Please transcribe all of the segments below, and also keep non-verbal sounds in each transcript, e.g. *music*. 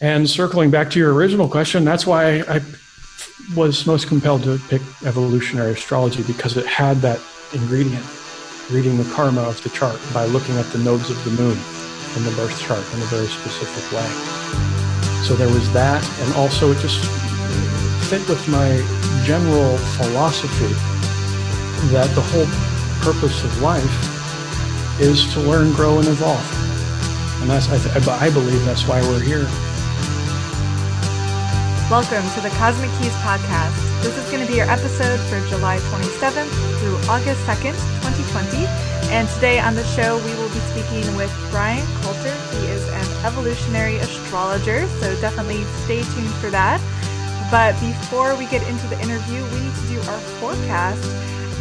And circling back to your original question, that's why I was most compelled to pick evolutionary astrology because it had that ingredient, reading the karma of the chart by looking at the nodes of the moon in the birth chart in a very specific way. So there was that, and also it just fit with my general philosophy that the whole purpose of life is to learn, grow, and evolve. And that's, I, th- I believe that's why we're here. Welcome to the Cosmic Keys podcast. This is going to be your episode for July 27th through August 2nd, 2020. And today on the show, we will be speaking with Bryan Colter. He is an evolutionary astrologer, so definitely stay tuned for that. But before we get into the interview, we need to do our forecast.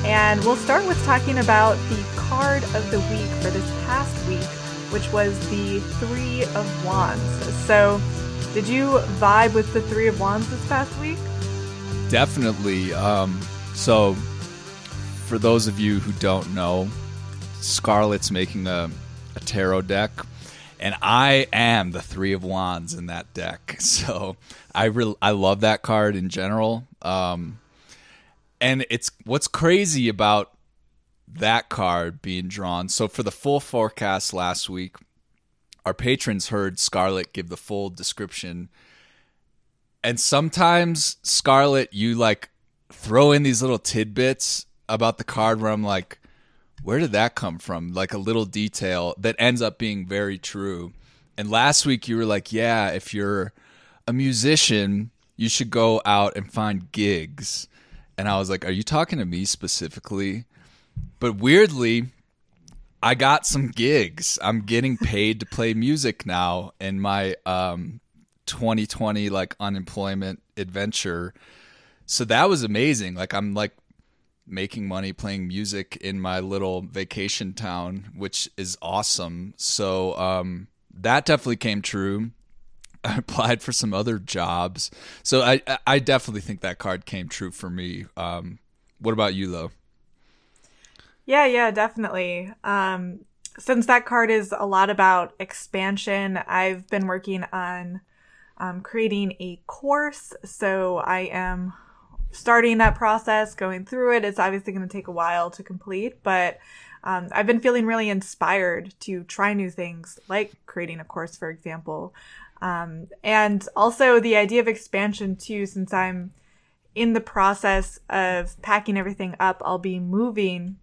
And we'll start with talking about the card of the week for this past week, which was the Three of Wands. So, did you vibe with the Three of Wands this past week? Definitely. Um, so, for those of you who don't know, Scarlet's making a, a tarot deck, and I am the Three of Wands in that deck. *laughs* So, I re- I love that card in general. Um, and it's what's crazy about that card being drawn. So, for the full forecast last week, our patrons heard Scarlet give the full description. And sometimes, Scarlet, you like throw in these little tidbits about the card where I'm like, where did that come from? Like a little detail that ends up being very true. And last week, you were like, yeah, if you're a musician, you should go out and find gigs. And I was like, are you talking to me specifically? But weirdly, I got some gigs. I'm getting paid to play music now in my um, 2020 like unemployment adventure. So that was amazing. Like I'm like making money playing music in my little vacation town, which is awesome. So um, that definitely came true. *laughs* I applied for some other jobs. So I I definitely think that card came true for me. Um, what about you though? Yeah, yeah, definitely. Um, since that card is a lot about expansion, I've been working on um, creating a course. So I am starting that process, going through it. It's obviously going to take a while to complete, but um, I've been feeling really inspired to try new things, like creating a course, for example. Um, and also the idea of expansion, too, since I'm in the process of packing everything up, I'll be moving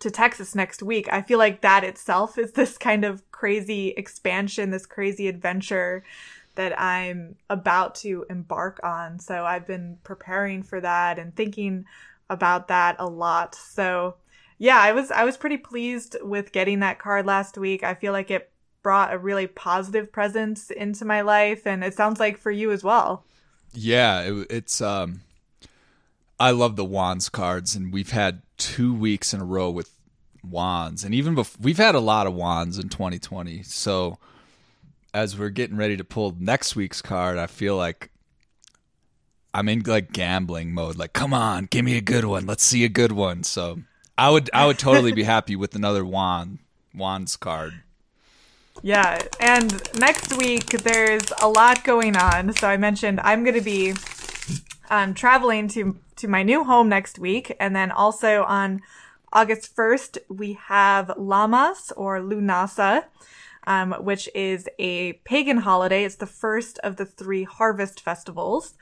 to Texas next week, I feel like that itself is this kind of crazy expansion, this crazy adventure that I'm about to embark on. So I've been preparing for that and thinking about that a lot. So yeah, I was I was pretty pleased with getting that card last week. I feel like it brought a really positive presence into my life and it sounds like for you as well. Yeah, it, it's um I love the wands cards, and we've had two weeks in a row with wands, and even before we've had a lot of wands in 2020. So as we're getting ready to pull next week's card, I feel like I'm in like gambling mode. Like, come on, give me a good one. Let's see a good one. So I would I would totally be happy with another wand wands card. Yeah, and next week there's a lot going on. So I mentioned I'm going to be um, traveling to to my new home next week, and then also on August 1st we have Lammas or Lughnasadh. Um, which is a pagan holiday. It's the first of the three harvest festivals.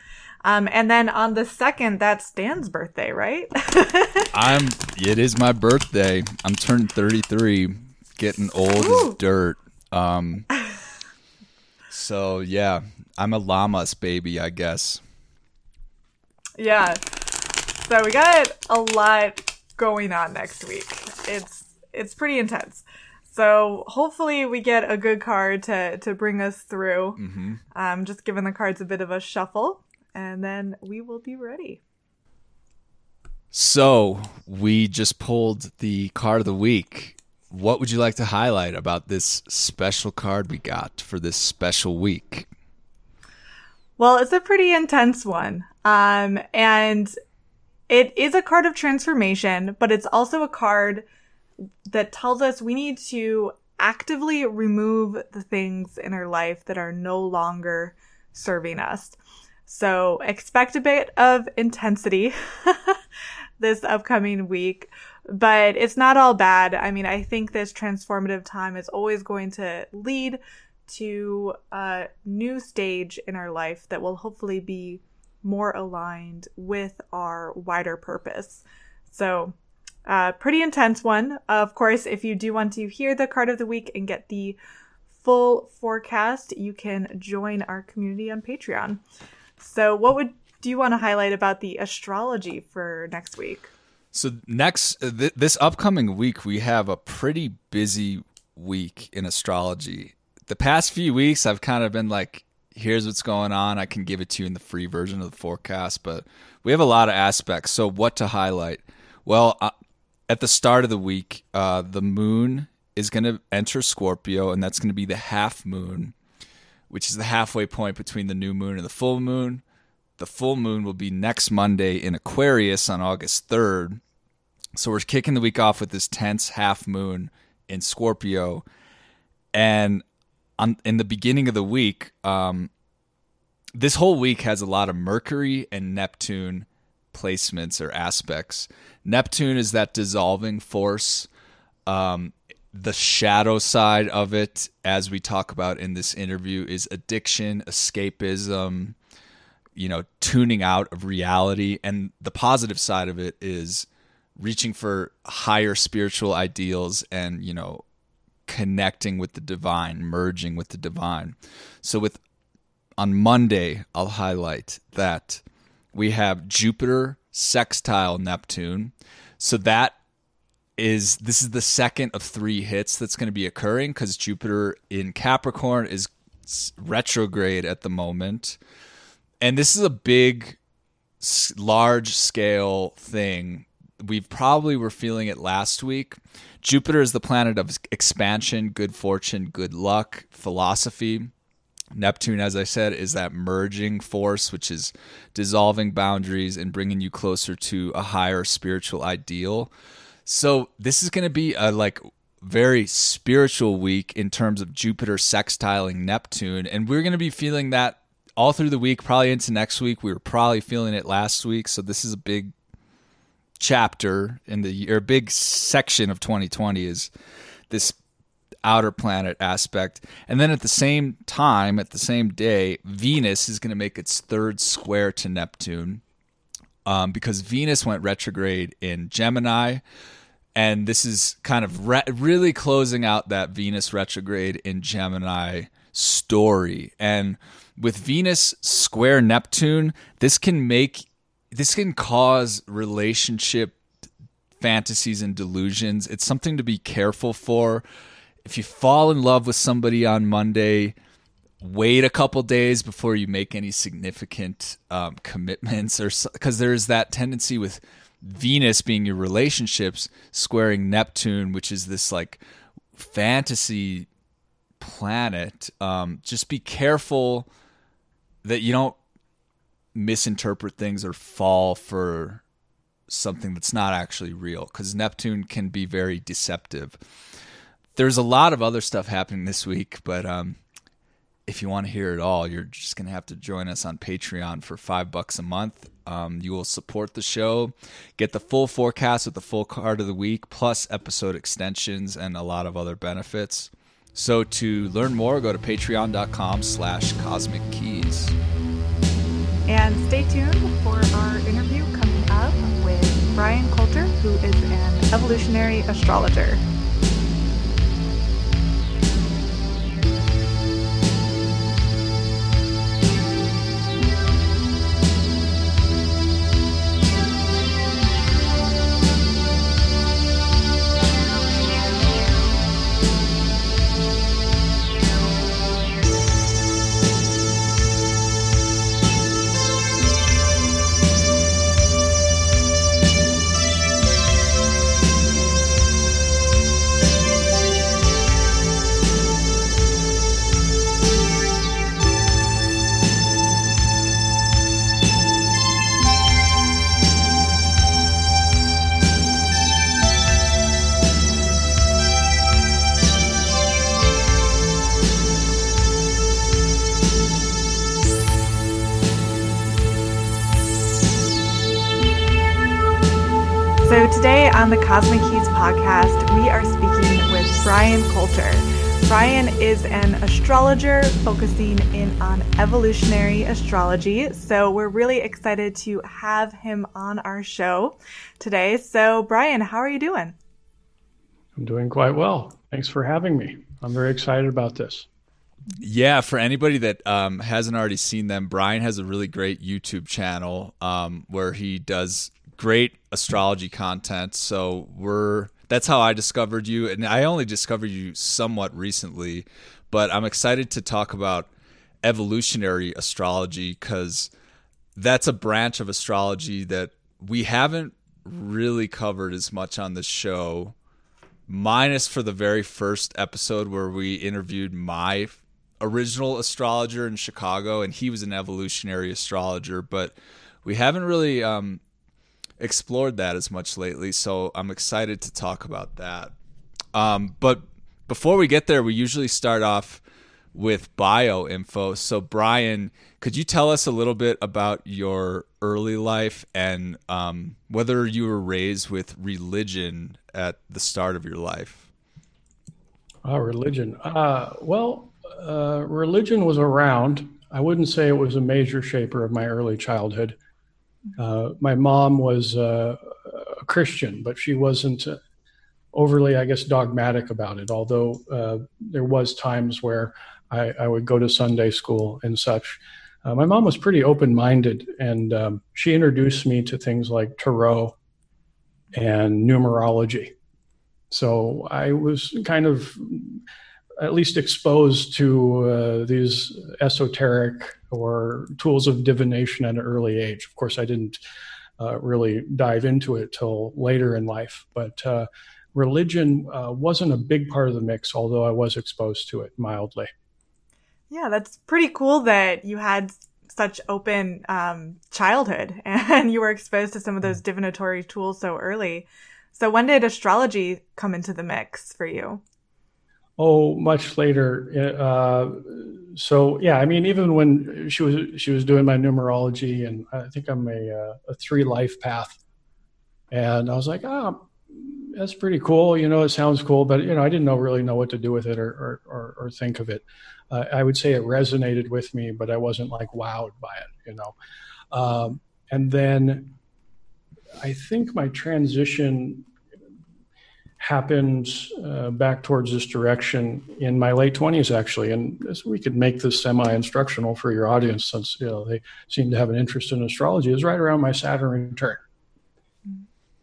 Um, and then on the second, that's Dan's birthday, right? *laughs* I'm. It is my birthday. I'm turning 33, getting old Ooh. as dirt. Um. So yeah, I'm a Lammas baby, I guess. Yeah. So we got a lot going on next week. It's it's pretty intense. So hopefully we get a good card to to bring us through. Mm-hmm. Um, just giving the cards a bit of a shuffle, and then we will be ready. So we just pulled the card of the week. What would you like to highlight about this special card we got for this special week? Well, it's a pretty intense one. Um, and it is a card of transformation, but it's also a card that tells us we need to actively remove the things in our life that are no longer serving us. So expect a bit of intensity *laughs* this upcoming week, but it's not all bad. I mean, I think this transformative time is always going to lead to a new stage in our life that will hopefully be more aligned with our wider purpose. So, uh, pretty intense one. Of course, if you do want to hear the card of the week and get the full forecast, you can join our community on Patreon. So, what would do you want to highlight about the astrology for next week? So next uh, th- this upcoming week we have a pretty busy week in astrology. The past few weeks I've kind of been like here's what's going on. I can give it to you in the free version of the forecast, but we have a lot of aspects. So what to highlight? Well, uh, at the start of the week, uh, the moon is going to enter Scorpio, and that's going to be the half moon, which is the halfway point between the new moon and the full moon. The full moon will be next Monday in Aquarius on August 3rd. So we're kicking the week off with this tense half moon in Scorpio. And on, in the beginning of the week, um, this whole week has a lot of Mercury and Neptune placements or aspects. Neptune is that dissolving force. Um, the shadow side of it, as we talk about in this interview, is addiction, escapism, you know, tuning out of reality. And the positive side of it is reaching for higher spiritual ideals and, you know, connecting with the divine, merging with the divine. So with on Monday, I'll highlight that we have Jupiter sextile Neptune. So that is this is the second of three hits that's going to be occurring because Jupiter in Capricorn is retrograde at the moment. And this is a big, large scale thing. We probably were feeling it last week. Jupiter is the planet of expansion, good fortune, good luck, philosophy. Neptune, as I said, is that merging force, which is dissolving boundaries and bringing you closer to a higher spiritual ideal. So this is going to be a like very spiritual week in terms of Jupiter sextiling Neptune, and we're going to be feeling that all through the week, probably into next week. We were probably feeling it last week, so this is a big chapter in the year, big section of 2020 is this outer planet aspect. And then at the same time, at the same day, Venus is going to make its third square to Neptune um, because Venus went retrograde in Gemini. And this is kind of re- really closing out that Venus retrograde in Gemini story. And with Venus square Neptune, this can make this can cause relationship fantasies and delusions. It's something to be careful for. If you fall in love with somebody on Monday, wait a couple days before you make any significant um, commitments, or because there's that tendency with Venus being your relationships squaring Neptune, which is this like fantasy planet. Um, just be careful that you don't misinterpret things or fall for something that's not actually real because Neptune can be very deceptive. There's a lot of other stuff happening this week, but um, if you want to hear it all, you're just going to have to join us on Patreon for five bucks a month. Um, you will support the show, get the full forecast with the full card of the week, plus episode extensions and a lot of other benefits. So to learn more, go to patreon.com slash cosmic keys. And stay tuned for our interview coming up with Bryan Colter, who is an evolutionary astrologer. On the Cosmic Keys podcast, we are speaking with Bryan Colter. Bryan is an astrologer focusing in on evolutionary astrology. So we're really excited to have him on our show today. So Bryan, how are you doing? I'm doing quite well. Thanks for having me. I'm very excited about this. Yeah, for anybody that um, hasn't already seen them, Bryan has a really great YouTube channel um, where he does great astrology content. So we're that's how I discovered you, and I only discovered you somewhat recently, but I'm excited to talk about evolutionary astrology because that's a branch of astrology that we haven't really covered as much on the show minus for the very first episode where we interviewed my original astrologer in Chicago, and he was an evolutionary astrologer, but we haven't really um, explored that as much lately. So I'm excited to talk about that. Um, but before we get there, we usually start off with bio info. So, Bryan, could you tell us a little bit about your early life and um, whether you were raised with religion at the start of your life? Oh, religion. Uh, well, uh, religion was around. I wouldn't say it was a major shaper of my early childhood. Uh, my mom was uh, a Christian, but she wasn't overly, I guess, dogmatic about it. Although uh, there was times where I, I, would go to Sunday school and such. Uh, my mom was pretty open-minded, and um, she introduced me to things like tarot and numerology. So I was kind of at least exposed to uh, these esoteric or tools of divination at an early age. Of course, I didn't uh, really dive into it till later in life, but uh, religion uh, wasn't a big part of the mix, although I was exposed to it mildly. Yeah, that's pretty cool that you had such open um, childhood *laughs* and you were exposed to some of those divinatory tools so early. So, when did astrology come into the mix for you? Oh, much later. Uh, so yeah, I mean, even when she was she was doing my numerology, and I think I'm a uh, a three life path, and I was like, ah, oh, that's pretty cool. You know, it sounds cool, but you know, I didn't know really know what to do with it or or, or, think of it. Uh, I would say it resonated with me, but I wasn't like wowed by it. You know, um, and then I think my transition happened uh, back towards this direction in my late 20s actually. And we could make this semi-instructional for your audience since you know they seem to have an interest in astrology is right around my saturn return.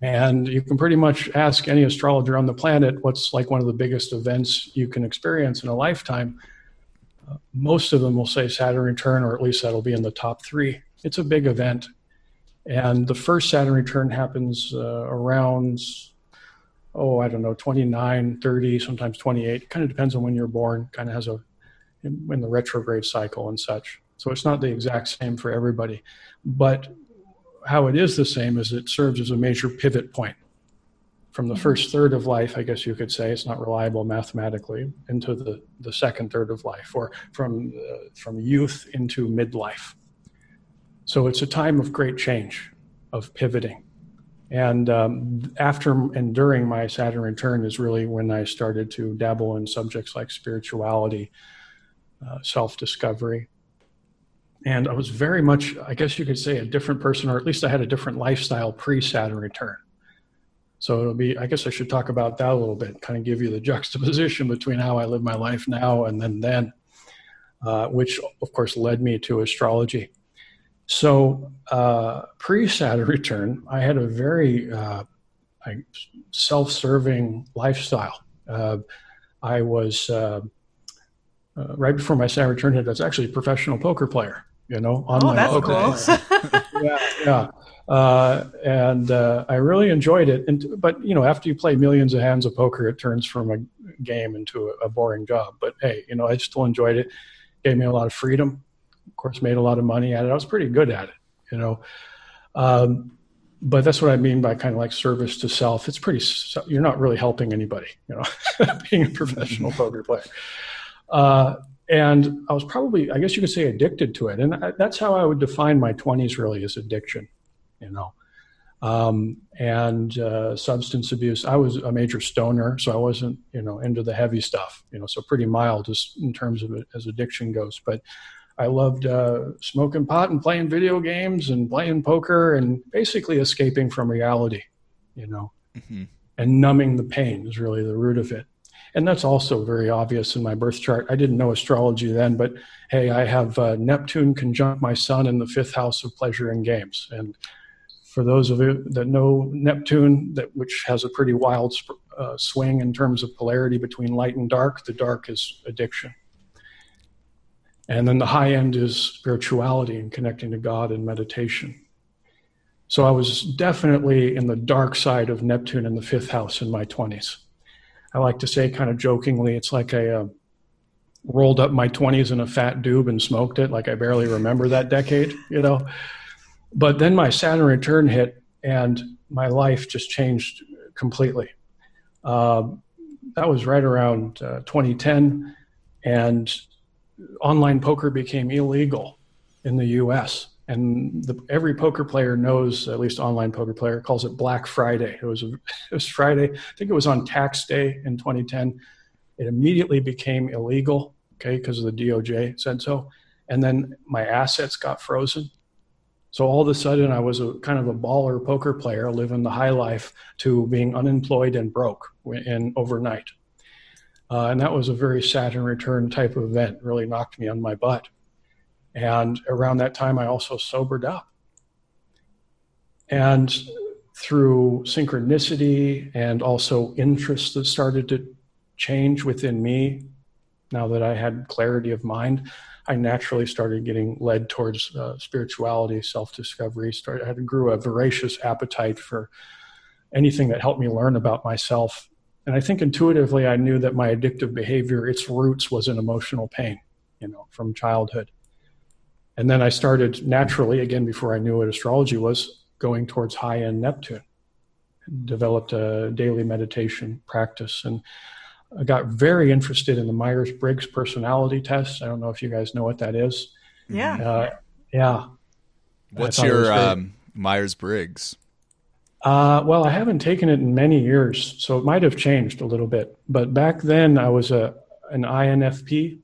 And you can pretty much ask any astrologer on the planet what's like one of the biggest events you can experience in a lifetime. Uh, most of them will say saturn return or at least that'll be in the top three. It's a big event. And the first saturn return happens uh, around oh, I don't know, 29, 30, sometimes 28. Kind of depends on when you're born, kind of has a, in the retrograde cycle and such. So it's not the exact same for everybody. But how it is the same is it serves as a major pivot point from the first third of life, I guess you could say, it's not reliable mathematically, into the, the second third of life, or from, uh, from youth into midlife. So it's a time of great change, of pivoting. And um, after and during my Saturn return is really when I started to dabble in subjects like spirituality, uh, self discovery. And I was very much, I guess you could say, a different person, or at least I had a different lifestyle pre Saturn return. So it'll be, I guess I should talk about that a little bit, kind of give you the juxtaposition between how I live my life now and then then, uh, which of course led me to astrology. So uh, pre Saturn return, I had a very uh, self-serving lifestyle. Uh, I was uh, uh, right before my Saturn return I was actually a professional poker player. You know, on oh, my that's cool. *laughs* yeah, yeah. Uh, and I really enjoyed it. And but you know, after you play millions of hands of poker, it turns from a game into a, a boring job. But hey, you know, I still enjoyed it. Gave me a lot of freedom of course, made a lot of money at it. I was pretty good at it, you know. Um, but that's what I mean by kind of like service to self. It's pretty, you're not really helping anybody, you know, *laughs* being a professional poker player. Uh, and I was probably, I guess you could say, addicted to it. And I, that's how I would define my 20s really as addiction, you know. um, and uh, substance abuse. I was a major stoner, so I wasn't, you know, into the heavy stuff, you know, so pretty mild as in terms of it, as addiction goes. But I loved uh, smoking pot and playing video games and playing poker and basically escaping from reality, you know, mm-hmm. and numbing the pain is really the root of it. And that's also very obvious in my birth chart. I didn't know astrology then, but hey, I have uh, Neptune conjunct my sun in the fifth house of pleasure and games. And for those of you that know Neptune, that which has a pretty wild uh, swing in terms of polarity between light and dark, the dark is addiction. And then the high end is spirituality and connecting to God and meditation. So I was definitely in the dark side of Neptune in the fifth house in my 20s. I like to say, kind of jokingly, it's like I uh, rolled up my 20s in a fat doob and smoked it, like I barely remember that decade, you know. But then my Saturn return hit, and my life just changed completely. Uh, that was right around uh, 2010, and online poker became illegal in the U.S. And the, every poker player knows, at least online poker player, calls it Black Friday. It was a, *laughs* it was Friday. I think it was on tax day in 2010. It immediately became illegal, okay, because the DOJ said so. And then my assets got frozen so all of a sudden, I was a kind of a baller poker player, living the high life, to being unemployed and broke in overnight. Uh, and that was a very Saturn return type of event. Really knocked me on my butt. And around that time, I also sobered up. And through synchronicity and also interests that started to change within me, now that I had clarity of mind, I naturally started getting led towards uh, spirituality, self discovery. Started, I grew a voracious appetite for anything that helped me learn about myself. And I think intuitively, I knew that my addictive behavior, its roots was in emotional pain, you know, from childhood. And then I started naturally, again, before I knew what astrology was, going towards high end Neptune. Developed a daily meditation practice. And I got very interested in the Myers Briggs personality test. I don't know if you guys know what that is. Yeah. Uh, yeah. What's your um, Myers Briggs? Uh, well, I haven't taken it in many years, so it might have changed a little bit. But back then, I was a an INFP.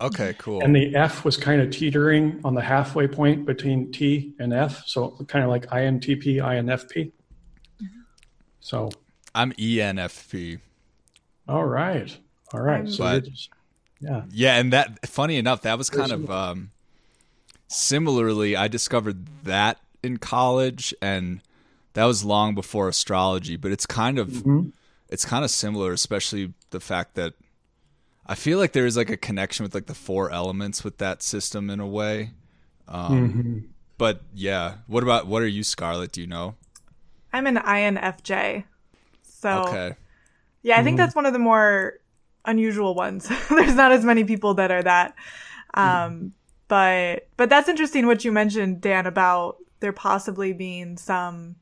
Okay, cool. And the F was kind of teetering on the halfway point between T and F, so kind of like INTP, INFP. Mm-hmm. So I'm ENFP. All right. All right. So but, just, yeah. Yeah, and that funny enough, that was kind of um, similarly I discovered that in college and that was long before astrology, but it's kind of mm-hmm. it's kind of similar, especially the fact that I feel like there is like a connection with like the four elements with that system in a way. Um, mm-hmm. But yeah, what about what are you, Scarlet? Do you know? I'm an INFJ. So okay. Yeah, I think mm-hmm. that's one of the more unusual ones. *laughs* There's not as many people that are that. Um, mm. but but that's interesting what you mentioned, Dan, about there possibly being some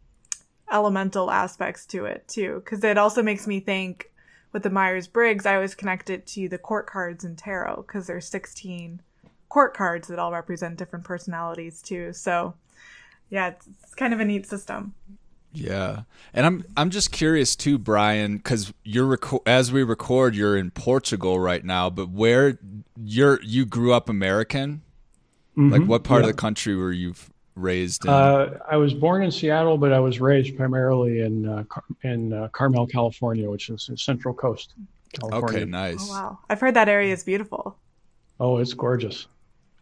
elemental aspects to it too, because it also makes me think with the Myers Briggs, I always connect it to the court cards in tarot because there's 16 court cards that all represent different personalities too. So yeah, it's, it's kind of a neat system. Yeah, and I'm I'm just curious too, Bryan, because you're reco- as we record, you're in Portugal right now. But where you're you grew up American? Mm-hmm. Like what part yeah. of the country were you raised in? Uh, I was born in Seattle, but I was raised primarily in uh, Car- in uh, Carmel, California, which is Central Coast. California. Okay, nice. Oh, wow, I've heard that area is beautiful. Oh, it's gorgeous.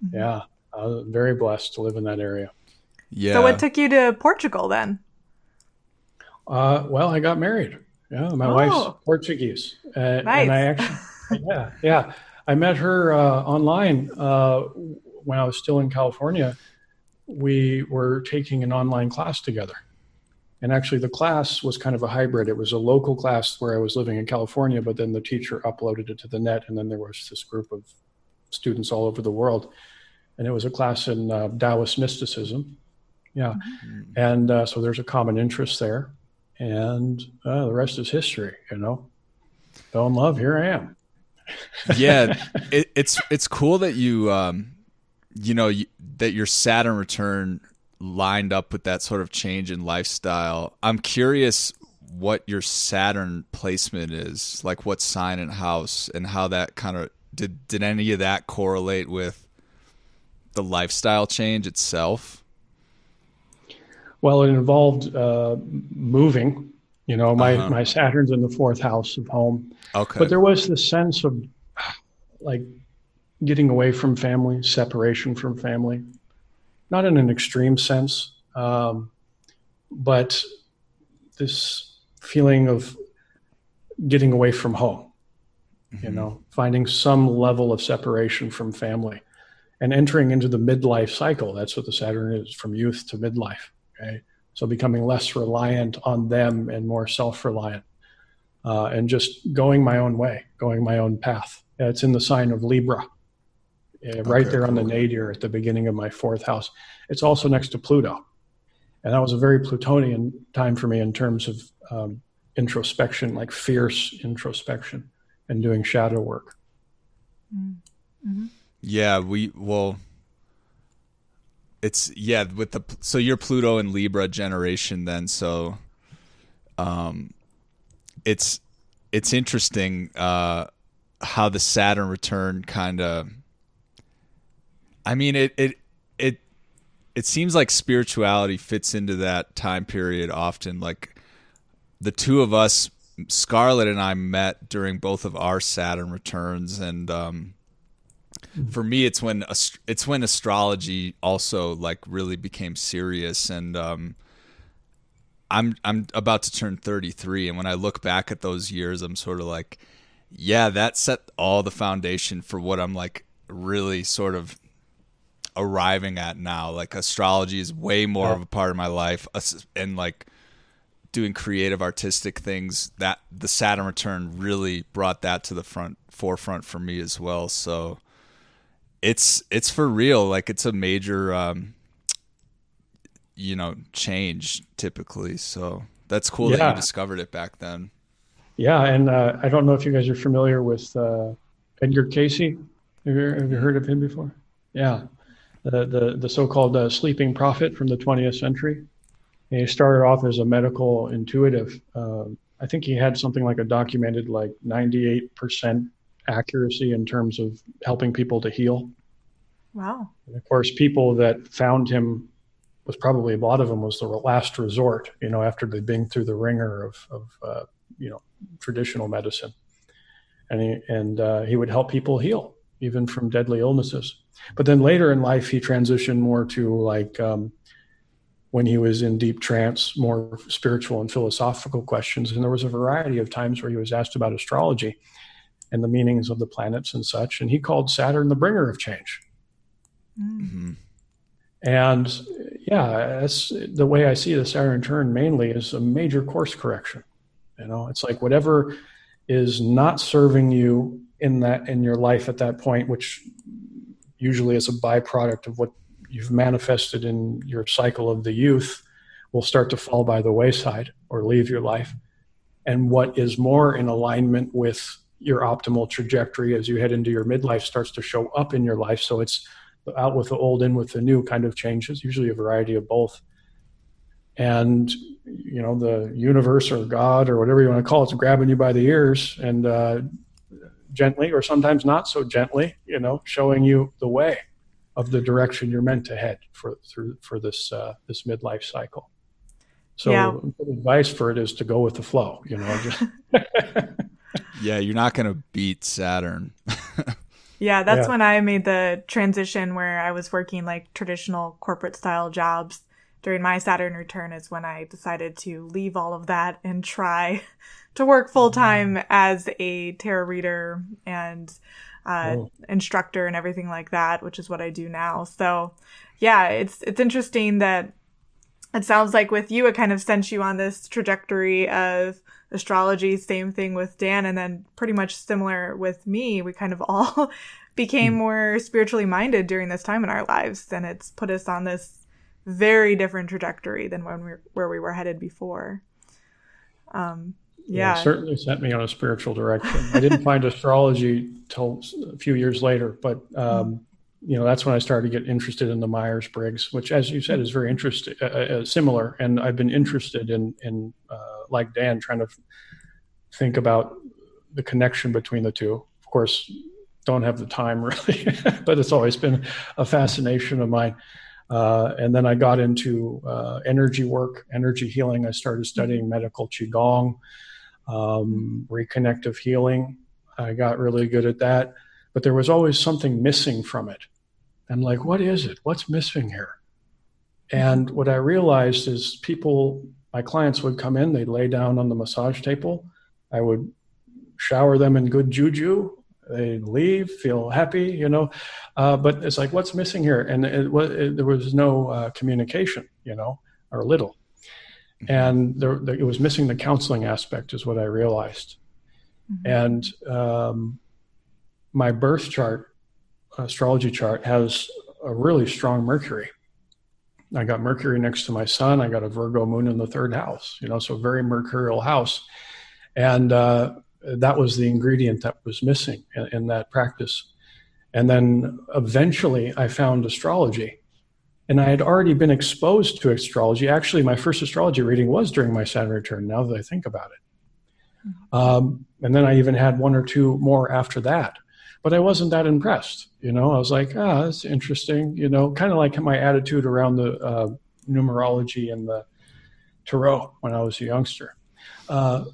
Mm-hmm. Yeah, I'm very blessed to live in that area. Yeah. So, what took you to Portugal then? Uh, well, I got married. Yeah, my oh. wife's Portuguese, uh, nice. and I actually, *laughs* yeah, yeah, I met her uh, online uh, when I was still in California. We were taking an online class together, and actually, the class was kind of a hybrid. It was a local class where I was living in California, but then the teacher uploaded it to the net, and then there was this group of students all over the world, and it was a class in uh, Taoist mysticism. Yeah, mm-hmm. and uh, so there's a common interest there and uh, the rest is history. You know, fell in love. Here I am. yeah, *laughs* it, it's it's cool that you um, you know you, that your Saturn return lined up with that sort of change in lifestyle. I'm curious what your Saturn placement is, like what sign and house, and how that kind of did. Did any of that correlate with the lifestyle change itself? Well, it involved uh, moving. You know, my uh-huh. my Saturn's in the fourth house of home. Okay. But there was this sense of like getting away from family, separation from family, not in an extreme sense, um, but this feeling of getting away from home. Mm-hmm. You know, finding some level of separation from family and entering into the midlife cycle. That's what the Saturn is from youth to midlife. Okay. So becoming less reliant on them and more self reliant uh, and just going my own way, going my own path. It's in the sign of Libra, uh, right okay, there on the nadir at the beginning of my fourth house. It's also next to Pluto. And that was a very Plutonian time for me in terms of um, introspection, like fierce introspection and doing shadow work. Mm-hmm. Yeah, we well it's yeah, with the so you're Pluto and Libra generation then, so um it's it's interesting uh how the Saturn return kind of I mean it it it it seems like spirituality fits into that time period often. Like the two of us Scarlet and I met during both of our Saturn returns. And um for me it's when it's when astrology also like really became serious. And um I'm I'm about to turn 33 and when I look back at those years I'm sort of like yeah that set all the foundation for what I'm like really sort of arriving at now like astrology is way more of a part of my life and like doing creative artistic things that the Saturn return really brought that to the front forefront for me as well so it's it's for real. Like it's a major, um, you know, change typically. So that's cool yeah. that you discovered it back then. Yeah, and uh, I don't know if you guys are familiar with uh, Edgar Cayce. Have you, have you heard of him before? Yeah, the the, the so-called uh, sleeping prophet from the 20th century. And he started off as a medical intuitive. Um, I think he had something like a documented like 98 percent accuracy in terms of helping people to heal. Wow. And of course, people that found him was probably a lot of them was the last resort, you know, after they'd been through the ringer of, of uh, you know, traditional medicine. And he, and uh, he would help people heal even from deadly illnesses. But then later in life, he transitioned more to like um, when he was in deep trance, more spiritual and philosophical questions. And there was a variety of times where he was asked about astrology and the meanings of the planets and such. And he called Saturn the bringer of change. Mm-hmm. And yeah, that's the way I see the Saturn turn mainly is a major course correction. You know, it's like whatever is not serving you in that in your life at that point, which usually is a byproduct of what you've manifested in your cycle of the youth, will start to fall by the wayside or leave your life. And what is more in alignment with your optimal trajectory as you head into your midlife starts to show up in your life. So it's out with the old, in with the new kind of changes, usually a variety of both. And, you know, the universe or God or whatever you want to call it is grabbing you by the ears and uh, gently or sometimes not so gently, you know, showing you the way of the direction you're meant to head for through for this uh, this midlife cycle. So yeah. advice for it is to go with the flow, you know. Just *laughs* yeah, you're not going to beat Saturn. *laughs* Yeah, that's yeah. when I made the transition where I was working like traditional corporate style jobs during my Saturn return is when I decided to leave all of that and try *laughs* to work full time mm. as a tarot reader and uh, oh. instructor and everything like that, which is what I do now. So, yeah, it's it's interesting that it sounds like with you, it kind of sent you on this trajectory of astrology. Same thing with Dan, and then pretty much similar with me. We kind of *laughs* all became hmm. more spiritually minded during this time in our lives, and it's put us on this very different trajectory than when we where we were headed before. Um, yeah. yeah, certainly sent me on a spiritual direction. I didn't find astrology till a few years later, but um, you know, that's when I started to get interested in the Myers Briggs, which, as you said, is very interesting, uh, uh, similar. And I've been interested in, in uh, like Dan, trying to f- think about the connection between the two. Of course, don't have the time *laughs* really, but it's always been a fascination of mine. Uh, and then I got into uh, energy work, energy healing. I started studying medical qigong, um, reconnective healing. I got really good at that but there was always something missing from it. I'm like, what is it? What's missing here? And what I realized is people, my clients would come in, they'd lay down on the massage table. I would shower them in good juju. They'd leave, feel happy, you know. Uh, but it's like, what's missing here? And it was, it, there was no uh, communication, you know, or little. Mm-hmm. And there, there, it was missing the counseling aspect, is what I realized. Mm-hmm. And um, my birth chart, astrology chart, has a really strong Mercury. I got Mercury next to my sun. I got a Virgo moon in the third house, you know, so very mercurial house. And uh, that was the ingredient that was missing in, in that practice. And then eventually I found astrology. And I had already been exposed to astrology. Actually, my first astrology reading was during my Saturn return, now that I think about it. Mm-hmm. Um, and then I even had one or two more after that but I wasn't that impressed. You know, I was like, ah, that's interesting. You know, kind of like my attitude around the uh, numerology and the tarot when I was a youngster. Uh,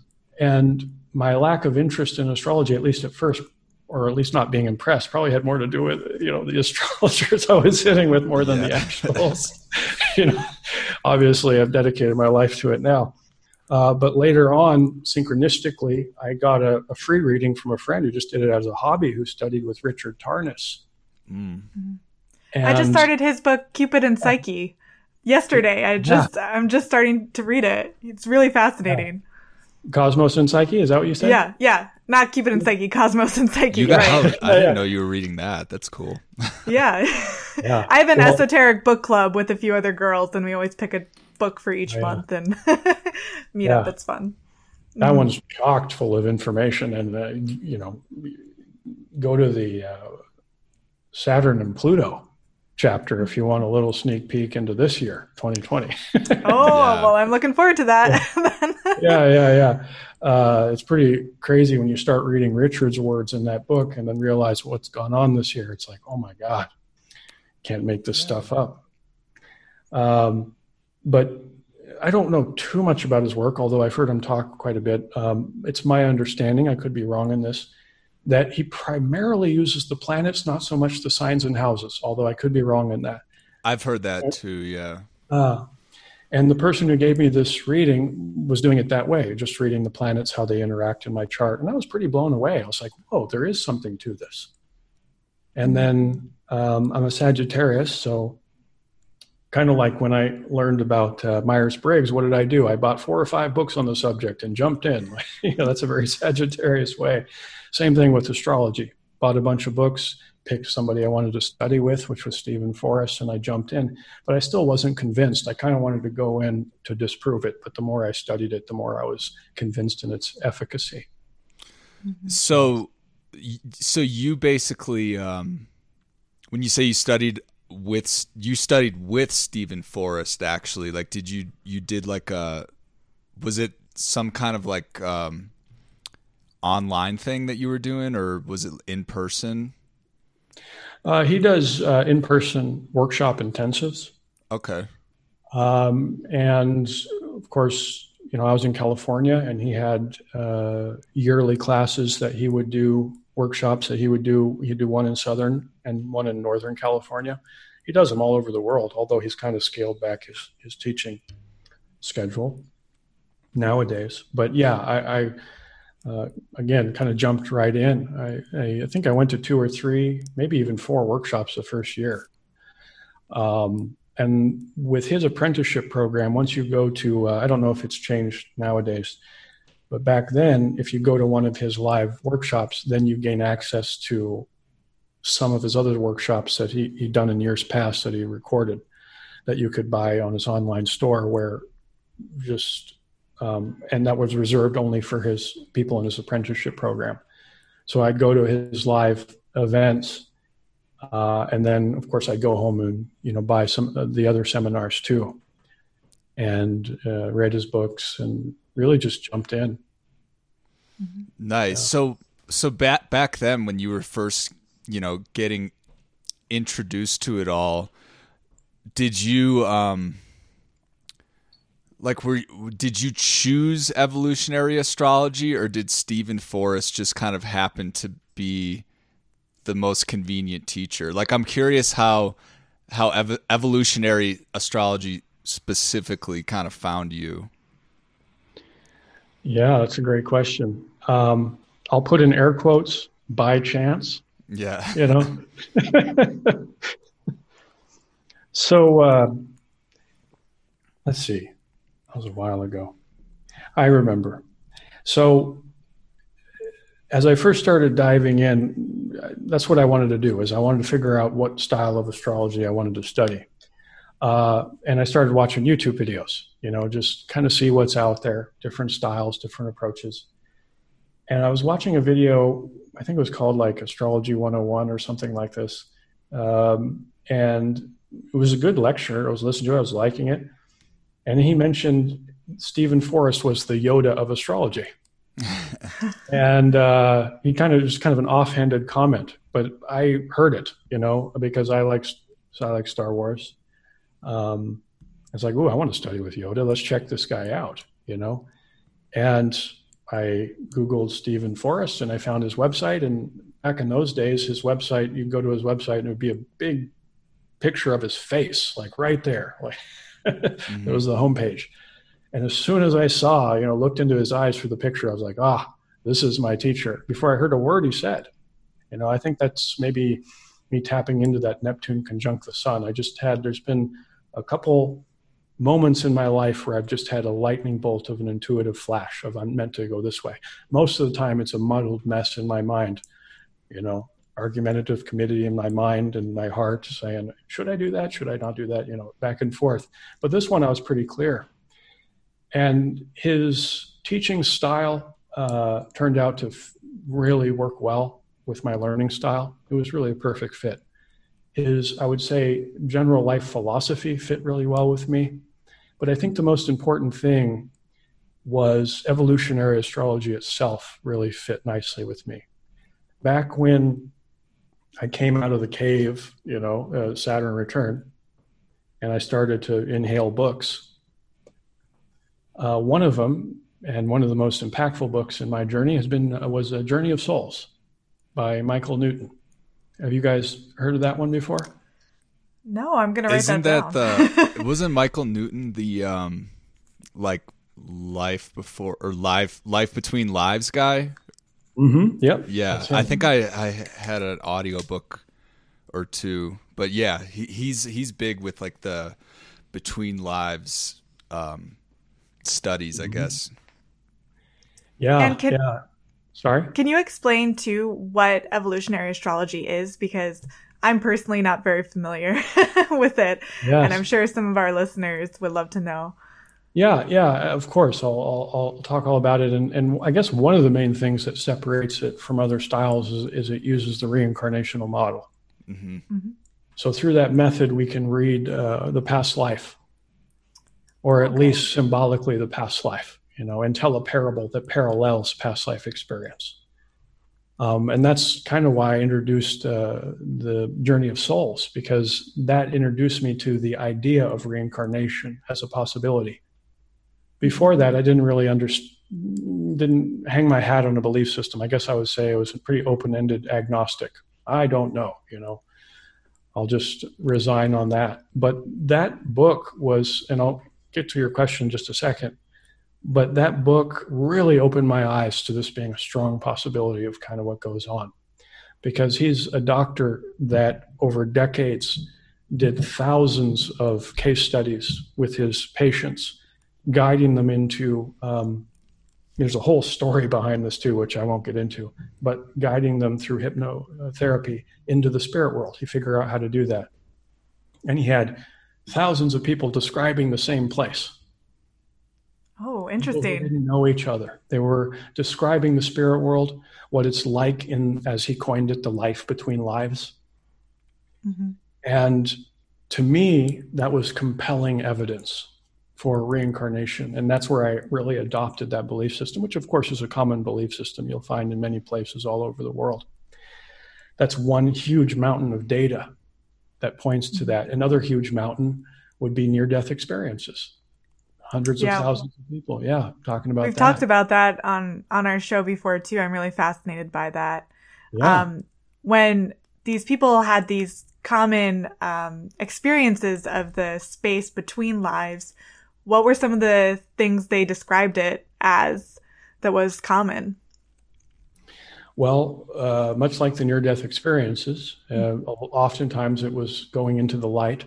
and my lack of interest in astrology, at least at first, or at least not being impressed, probably had more to do with you know the *laughs* astrologers I was sitting with more than yeah. the actual. *laughs* you know, obviously I've dedicated my life to it now. Uh, but later on, synchronistically, I got a, a, free reading from a friend who just did it as a hobby, who studied with Richard Tarnas. Mm. I just started his book Cupid and Psyche yesterday. I just yeah. I'm just starting to read it. It's really fascinating. Yeah. Cosmos and Psyche, is that what you said? Yeah, yeah. Not Cupid and Psyche, Cosmos and Psyche. You got, right. I didn't know you were reading that. That's cool. *laughs* yeah. *laughs* yeah. I have an well, esoteric book club with a few other girls, and we always pick a book for each oh, yeah. month and *laughs* meet yeah. up. It's fun. That mm. one's chocked full of information, and uh, you know, go to the uh, Saturn and Pluto chapter if you want a little sneak peek into this year, 2020. *laughs* oh yeah. well, I'm looking forward to that. *laughs* yeah, yeah, yeah. Uh, it's pretty crazy when you start reading Richard's words in that book and then realize what's gone on this year. It's like, oh my God, can't make this yeah. stuff up. Um, but I don't know too much about his work, although I've heard him talk quite a bit. Um, it's my understanding, I could be wrong in this, that he primarily uses the planets, not so much the signs and houses, although I could be wrong in that. I've heard that too, yeah. Uh, and the person who gave me this reading was doing it that way, just reading the planets, how they interact in my chart. And I was pretty blown away. I was like, whoa, there is something to this. And then um, I'm a Sagittarius, so kind of like when I learned about uh, Myers Briggs, what did I do? I bought four or five books on the subject and jumped in. *laughs* you know, that's a very Sagittarius way. Same thing with astrology. Bought a bunch of books, picked somebody I wanted to study with, which was Steven Forrest, and I jumped in. But I still wasn't convinced. I kind of wanted to go in to disprove it. But the more I studied it, the more I was convinced in its efficacy. So, so you basically, um, when you say you studied with you studied with Steven Forrest actually like did you you did like a was it some kind of like um online thing that you were doing or was it in person? Uh, he does uh, in-person workshop intensives. Okay. Um, and of course you know i was in california and he had uh, yearly classes that he would do workshops that he would do. He'd do one in southern and one in northern california. He does them all over the world although he's kind of scaled back his, his teaching schedule nowadays. But yeah i, I uh, again kind of jumped right in. I, I, I, think i went to two or three maybe even four workshops the first year. Um, and with his apprenticeship program once you go to uh, i don't know if it's changed nowadays but back then, if you go to one of his live workshops, then you gain access to some of his other workshops that he, he'd done in years past that he recorded that you could buy on his online store where just um, and that was reserved only for his people in his apprenticeship program so i'd go to his live events Uh, and then, of course, I'd go home and you know buy some of the other seminars too, and uh, read his books and really just jumped in. Nice. Yeah. So so back back then when you were first you know getting introduced to it all, did you um like were did you choose evolutionary astrology or did Steven Forrest just kind of happen to be the most convenient teacher? Like I'm curious how how ev- evolutionary astrology specifically kind of found you. Yeah, that's a great question. Um, I'll put in air quotes by chance. Yeah. *laughs* You know. *laughs* so uh, let's see. That was a while ago. I remember. So as I first started diving in, that's what I wanted to do. Is I wanted to figure out what style of astrology I wanted to study, uh, and I started watching YouTube videos. You know, just kind of see what's out there, different styles, different approaches. And I was watching a video. I think it was called like Astrology 101 or something like this, um, and it was a good lecture. I was listening to it. I was liking it and he mentioned Steven Forrest was the Yoda of astrology. *laughs* and uh, he kind of just kind of an offhanded comment, but I heard it, you know, because I like I like Star Wars. Um, it's like, oh, I want to study with Yoda. Let's check this guy out, you know. And I googled Steven Forrest and I found his website. And back in those days, his website, you go to his website and it would be a big picture of his face, like right there, like mm-hmm. *laughs* it was the homepage. And as soon as I saw, you know, looked into his eyes for the picture, I was like, ah, this is my teacher. Before I heard a word he said, you know, I think that's maybe me tapping into that Neptune conjunct the sun. I just had, there's been a couple moments in my life where I've just had a lightning bolt of an intuitive flash of I'm meant to go this way. Most of the time, it's a muddled mess in my mind, you know, argumentative committee in my mind and my heart saying, should I do that? Should I not do that? You know, back and forth. But this one I was pretty clear. And his teaching style uh, turned out to f- really work well with my learning style. It was really a perfect fit. His, I would say, general life philosophy fit really well with me. But I think the most important thing was evolutionary astrology itself really fit nicely with me. Back when I came out of the cave, you know, uh, Saturn return, and I started to inhale books. Uh, one of them, and one of the most impactful books in my journey, has been uh, was a Journey of Souls by Michael Newton. Have you guys heard of that one before? No, I'm gonna write Isn't that, that the *laughs* wasn't Michael Newton the um like life before or life life between lives guy Mm-hmm. Yep. Yeah, I think I I had an audiobook or two, but yeah, he, he's he's big with like the between lives um, studies, I mm-hmm. guess. Yeah. Can, yeah. Sorry. Can you explain to what evolutionary astrology is? Because I'm personally not very familiar *laughs* with it, yes. and I'm sure some of our listeners would love to know. Yeah, yeah, of course. I'll, I'll, I'll, talk all about it. And, and I guess one of the main things that separates it from other styles is, is it uses the reincarnational model. Mm-hmm. Mm-hmm. So through that method, we can read uh, the past life, or at okay. least symbolically the past life, you know, and tell a parable that parallels past life experience. Um, and that's kind of why I introduced uh, the Journey of Souls, because that introduced me to the idea of reincarnation as a possibility before that, I didn't really understand, didn't hang my hat on a belief system. I guess I would say I was a pretty open ended agnostic. I don't know, you know. I'll just resign on that. But that book was, and I'll get to your question in just a second, but that book really opened my eyes to this being a strong possibility of kind of what goes on. Because he's a doctor that over decades did thousands of case studies with his patients guiding them into um, there's a whole story behind this too which i won't get into but guiding them through hypnotherapy into the spirit world. He figured out how to do that. And he had thousands of people describing the same place. Oh interesting. they didn't know each other. They were describing the spirit world what it's like in as he coined it the life between lives. Mm-hmm. And to me, that was compelling evidence for reincarnation. And that's where I really adopted that belief system, which, of course, is a common belief system you'll find in many places all over the world. That's one huge mountain of data that points to that. Another huge mountain would be near death experiences. Hundreds yeah. of thousands of people, yeah, talking about We've that. talked about that on on our show before too. I'm really fascinated by that. Yeah. Um, when these people had these common um, experiences of the space between lives, what were some of the things they described it as that was common? Well, uh, much like the near death experiences, uh, oftentimes it was going into the light.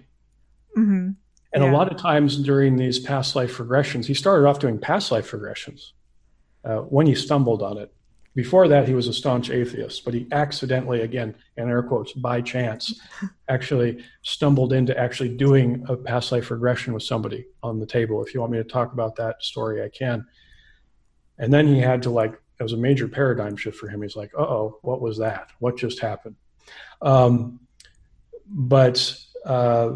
Mm-hmm. And yeah. a lot of times during these past life regressions, he started off doing past life regressions uh, when he stumbled on it. Before that, he was a staunch atheist, but he accidentally, again, in air quotes, by chance, *laughs* actually stumbled into actually doing a past life regression with somebody on the table. If you want me to talk about that story, I can. And then he had to like, it was a major paradigm shift for him. He's like, uh oh, what was that? What just happened? Um, but uh,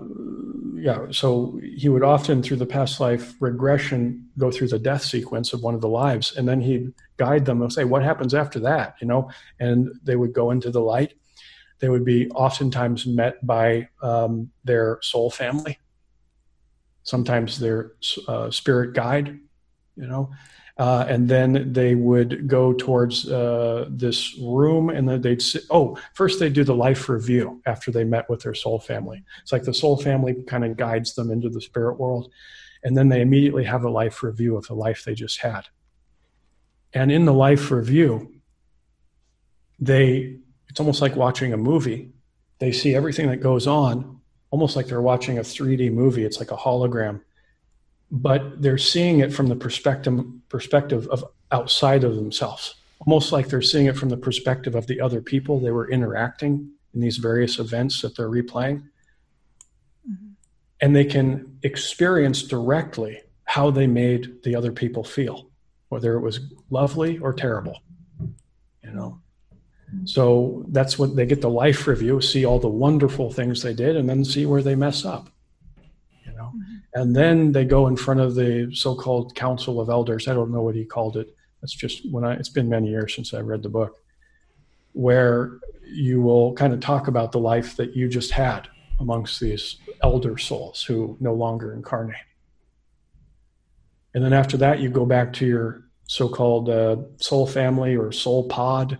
yeah, so he would often, through the past life regression, go through the death sequence of one of the lives, and then he'd guide them and say, "What happens after that?" You know, and they would go into the light. They would be oftentimes met by um, their soul family, sometimes their uh, spirit guide, you know, uh, and then they would go towards uh, this room and then they'd sit, oh first they'd do the life review after they met with their soul family. It's like the soul family kind of guides them into the spirit world. And then they immediately have a life review of the life they just had. And in the life review they it's almost like watching a movie. They see everything that goes on almost like they're watching a 3d movie. It's like a hologram but they're seeing it from the perspective perspective of outside of themselves. Almost like they're seeing it from the perspective of the other people they were interacting in these various events that they're replaying. Mm-hmm. and they can experience directly how they made the other people feel whether it was lovely or terrible you know? So that's what they get the life review see all the wonderful things they did and then see where they mess up and then they go in front of the so-called council of elders. I don't know what he called it. That's just when i it's been many years since i read the book where you will kind of talk about the life that you just had amongst these elder souls who no longer incarnate. And then after that you go back to your so-called uh, soul family or soul pod.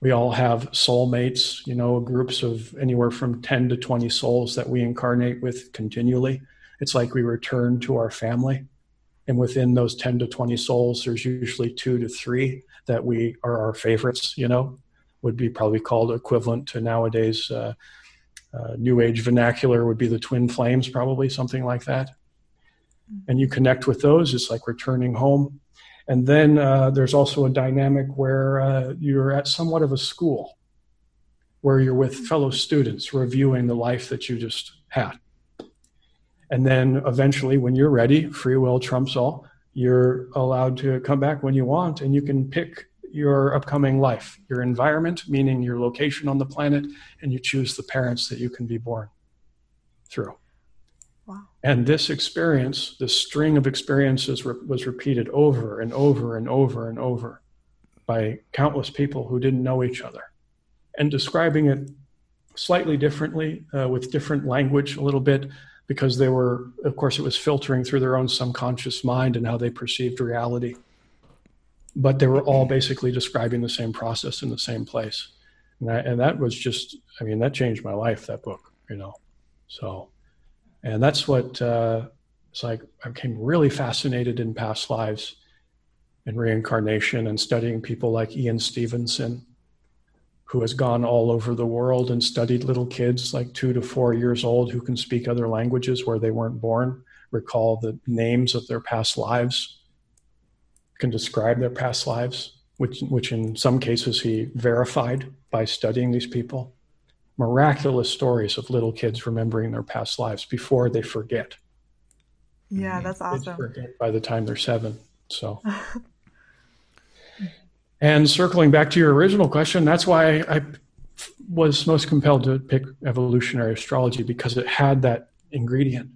We all have soulmates you know groups of anywhere from 10 to 20 souls that we incarnate with continually it's like we return to our family. And within those 10 to 20 souls, there's usually two to three that we are our favorites, you know, would be probably called equivalent to nowadays uh, uh, new age vernacular would be the twin flames, probably something like that. Mm-hmm. And you connect with those, it's like returning home. And then uh, there's also a dynamic where uh, you're at somewhat of a school where you're with fellow students reviewing the life that you just had. And then eventually, when you're ready, free will trumps all. You're allowed to come back when you want, and you can pick your upcoming life, your environment, meaning your location on the planet, and you choose the parents that you can be born through. Wow. And this experience, this string of experiences, re- was repeated over and over and over and over by countless people who didn't know each other. And describing it slightly differently, uh, with different language a little bit, because they were, of course, it was filtering through their own subconscious mind and how they perceived reality. But they were all basically describing the same process in the same place. And that, and that was just, I mean, that changed my life, that book, you know. So, and that's what, uh, it's like I became really fascinated in past lives and reincarnation and studying people like Ian Stevenson who has gone all over the world and studied little kids like two to four years old who can speak other languages where they weren't born, recall the names of their past lives, can describe their past lives, which, which in some cases he verified by studying these people. Miraculous stories of little kids remembering their past lives before they forget. Yeah, that's awesome. by the time they're seven. So *laughs* And circling back to your original question, that's why I was most compelled to pick evolutionary astrology because it had that ingredient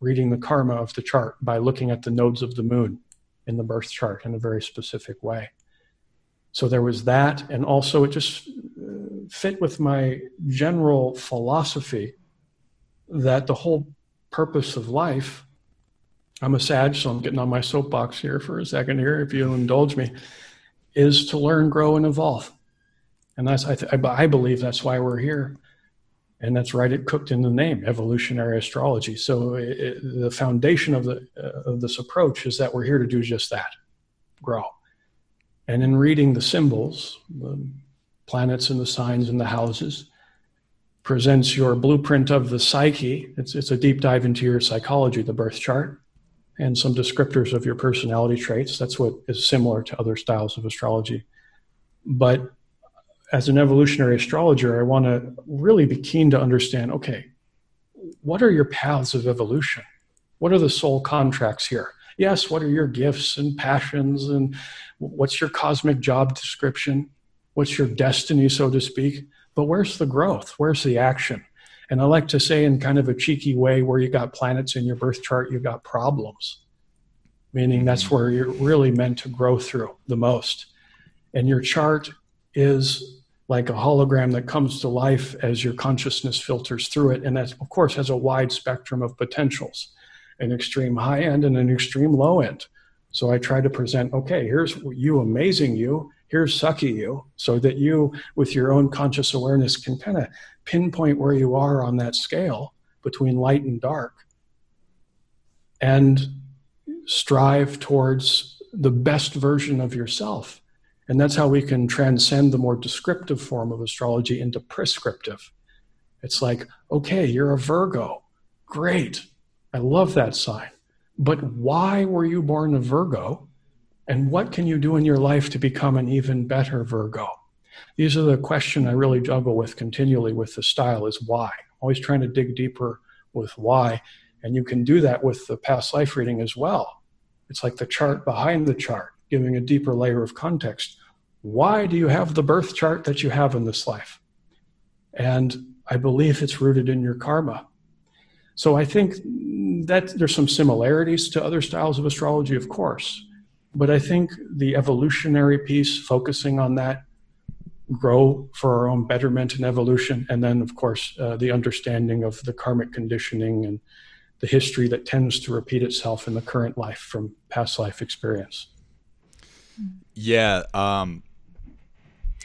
reading the karma of the chart by looking at the nodes of the moon in the birth chart in a very specific way. So there was that, and also it just uh, fit with my general philosophy that the whole purpose of life. I'm a Sag, so I'm getting on my soapbox here for a second here, if you'll indulge me, is to learn, grow, and evolve. And that's I, th- I believe that's why we're here. And that's right it cooked in the name evolutionary astrology. So it, it, the foundation of the uh, of this approach is that we're here to do just that grow. And in reading the symbols the planets and the signs and the houses presents your blueprint of the psyche. It's, it's a deep dive into your psychology the birth chart and some descriptors of your personality traits that's what is similar to other styles of astrology but as an evolutionary astrologer, I want to really be keen to understand okay, what are your paths of evolution? What are the soul contracts here? Yes, what are your gifts and passions and what's your cosmic job description? What's your destiny, so to speak? But where's the growth? Where's the action? And I like to say, in kind of a cheeky way, where you got planets in your birth chart, you got problems, meaning that's mm-hmm. where you're really meant to grow through the most. And your chart is like a hologram that comes to life as your consciousness filters through it. And that, of course, has a wide spectrum of potentials an extreme high end and an extreme low end. So I try to present okay, here's you amazing you, here's sucky you, so that you, with your own conscious awareness, can kind of pinpoint where you are on that scale between light and dark and strive towards the best version of yourself and that's how we can transcend the more descriptive form of astrology into prescriptive. It's like, okay, you're a Virgo. Great. I love that sign. But why were you born a Virgo? And what can you do in your life to become an even better Virgo? These are the questions I really juggle with continually with the style is why. Always trying to dig deeper with why. And you can do that with the past life reading as well. It's like the chart behind the chart, giving a deeper layer of context why do you have the birth chart that you have in this life? And I believe it's rooted in your karma. So I think that there's some similarities to other styles of astrology, of course. But I think the evolutionary piece, focusing on that, grow for our own betterment and evolution. And then, of course, uh, the understanding of the karmic conditioning and the history that tends to repeat itself in the current life from past life experience. Yeah. Um,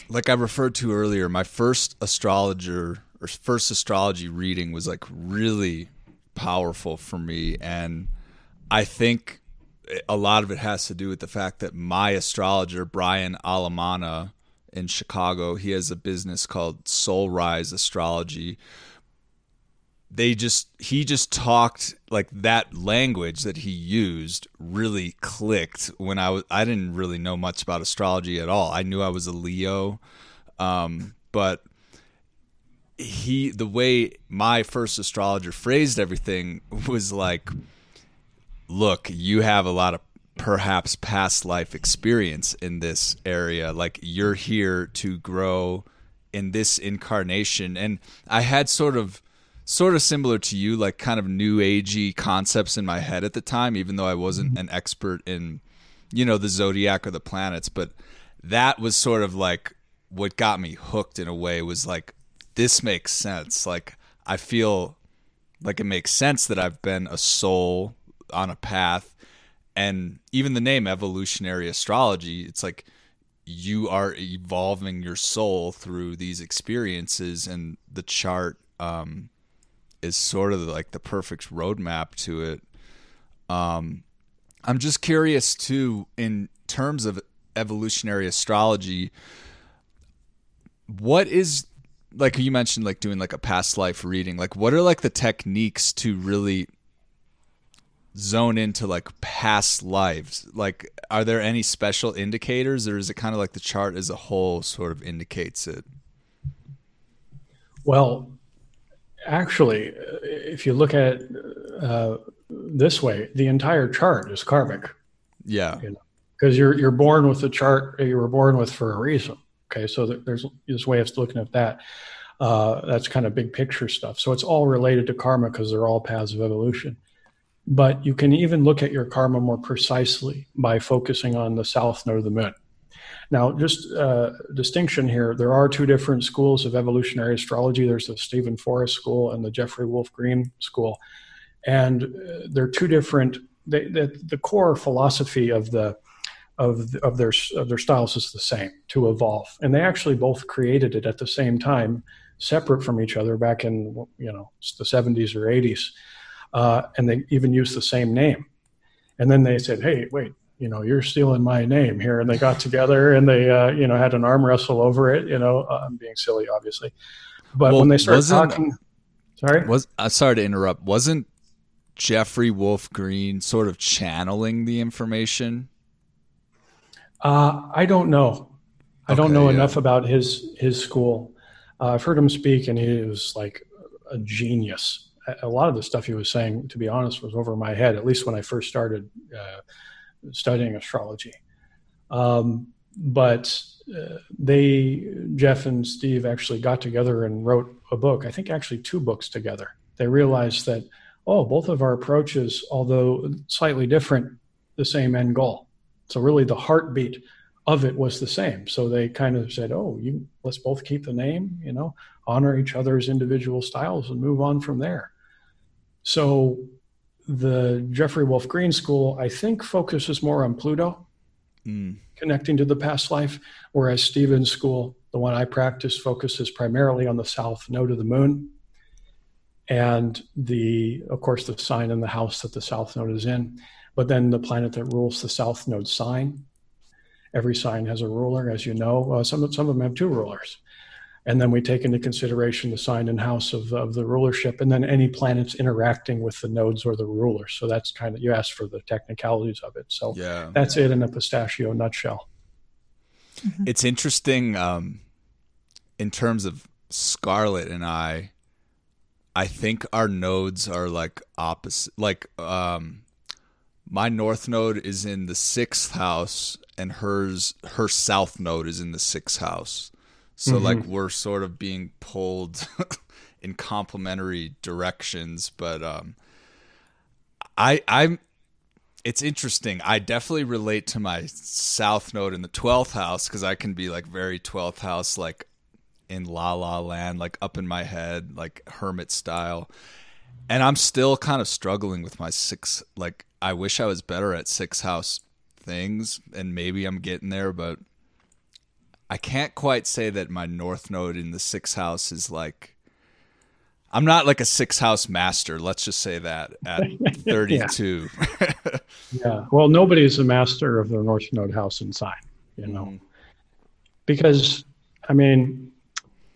like I referred to earlier, my first astrologer or first astrology reading was like really powerful for me. And I think a lot of it has to do with the fact that my astrologer, Brian Alamana in Chicago, he has a business called Soul Rise Astrology, they just he just talked like that language that he used really clicked when I was I didn't really know much about astrology at all. I knew I was a Leo, um, but he the way my first astrologer phrased everything *laughs* was like, "Look, you have a lot of perhaps past life experience in this area. Like you're here to grow." in this incarnation and i had sort of sort of similar to you, like kind of new agey concepts in my head at the time, even though I wasn't mm-hmm. an expert in, you know, the zodiac or the planets. But that was sort of like what got me hooked in a way was like, this makes sense. Like, I feel like it makes sense that I've been a soul on a path. And even the name evolutionary astrology, it's like you are evolving your soul through these experiences and the chart um, is sort of like the perfect roadmap to it. Um, I'm just curious too, in terms of evolutionary astrology, what is like you mentioned, like doing like a past life reading. Like, what are like the techniques to really zone into like past lives? Like, are there any special indicators, or is it kind of like the chart as a whole sort of indicates it? Well, actually, if you look at it uh, this way, the entire chart is karmic. Yeah. You know, because you're you're born with the chart you were born with for a reason. Okay, so there's this way of looking at that. Uh, that's kind of big picture stuff. So it's all related to karma because they're all paths of evolution. But you can even look at your karma more precisely by focusing on the south node of the moon. Now, just uh, distinction here there are two different schools of evolutionary astrology there's the Steven Forrest school and the Jeffrey Wolf Green school. And uh, they're two different, they, the, the core philosophy of the of, of their of their styles is the same to evolve and they actually both created it at the same time separate from each other back in you know the 70s or 80s uh, and they even used the same name and then they said hey wait you know you're stealing my name here and they got together and they uh, you know had an arm wrestle over it you know uh, i'm being silly obviously but well, when they started talking sorry was uh, sorry to interrupt wasn't jeffrey wolf green sort of channeling the information uh, I don't know. I okay, don't know yeah. enough about his his school. Uh, I've heard him speak, and he was like a genius. A lot of the stuff he was saying, to be honest, was over my head. At least when I first started uh, studying astrology. Um, but uh, they, Jeff and Steve, actually got together and wrote a book. I think actually two books together. They realized that oh, both of our approaches, although slightly different, the same end goal so really the heartbeat of it was the same. So they kind of said, "Oh, you let's both keep the name, you know, honor each other's individual styles and move on from there." So the Jeffrey Wolf Green School, I think, focuses more on Pluto, mm. connecting to the past life, whereas Steven's School, the one I practice, focuses primarily on the south node of the moon, and the, of course, the sign in the house that the south node is in. But then the planet that rules the south node sign, every sign has a ruler, as you know. Uh, some, some of them have two rulers. And then we take into consideration the sign and house of, of the rulership, and then any planets interacting with the nodes or the ruler. So that's kind of, you asked for the technicalities of it. So yeah. that's it in a pistachio nutshell. Mm-hmm. It's interesting um, in terms of scarlet and I. I think our nodes are like opposite. Like um, my north node is in the sixth house and hers her south node is in the sixth house so mm-hmm. like we're sort of being pulled *laughs* in complementary directions but um i i'm it's interesting i definitely relate to my south node in the 12th house because i can be like very 12th house like in la la land like up in my head like hermit style and i'm still kind of struggling with my six like I wish I was better at six house things, and maybe I'm getting there, but I can't quite say that my north node in the sixth house is like. I'm not like a six house master. Let's just say that at *laughs* 32. yeah. *laughs* yeah. Well, nobody's a master of their north node house and sign, you know, mm. because I mean,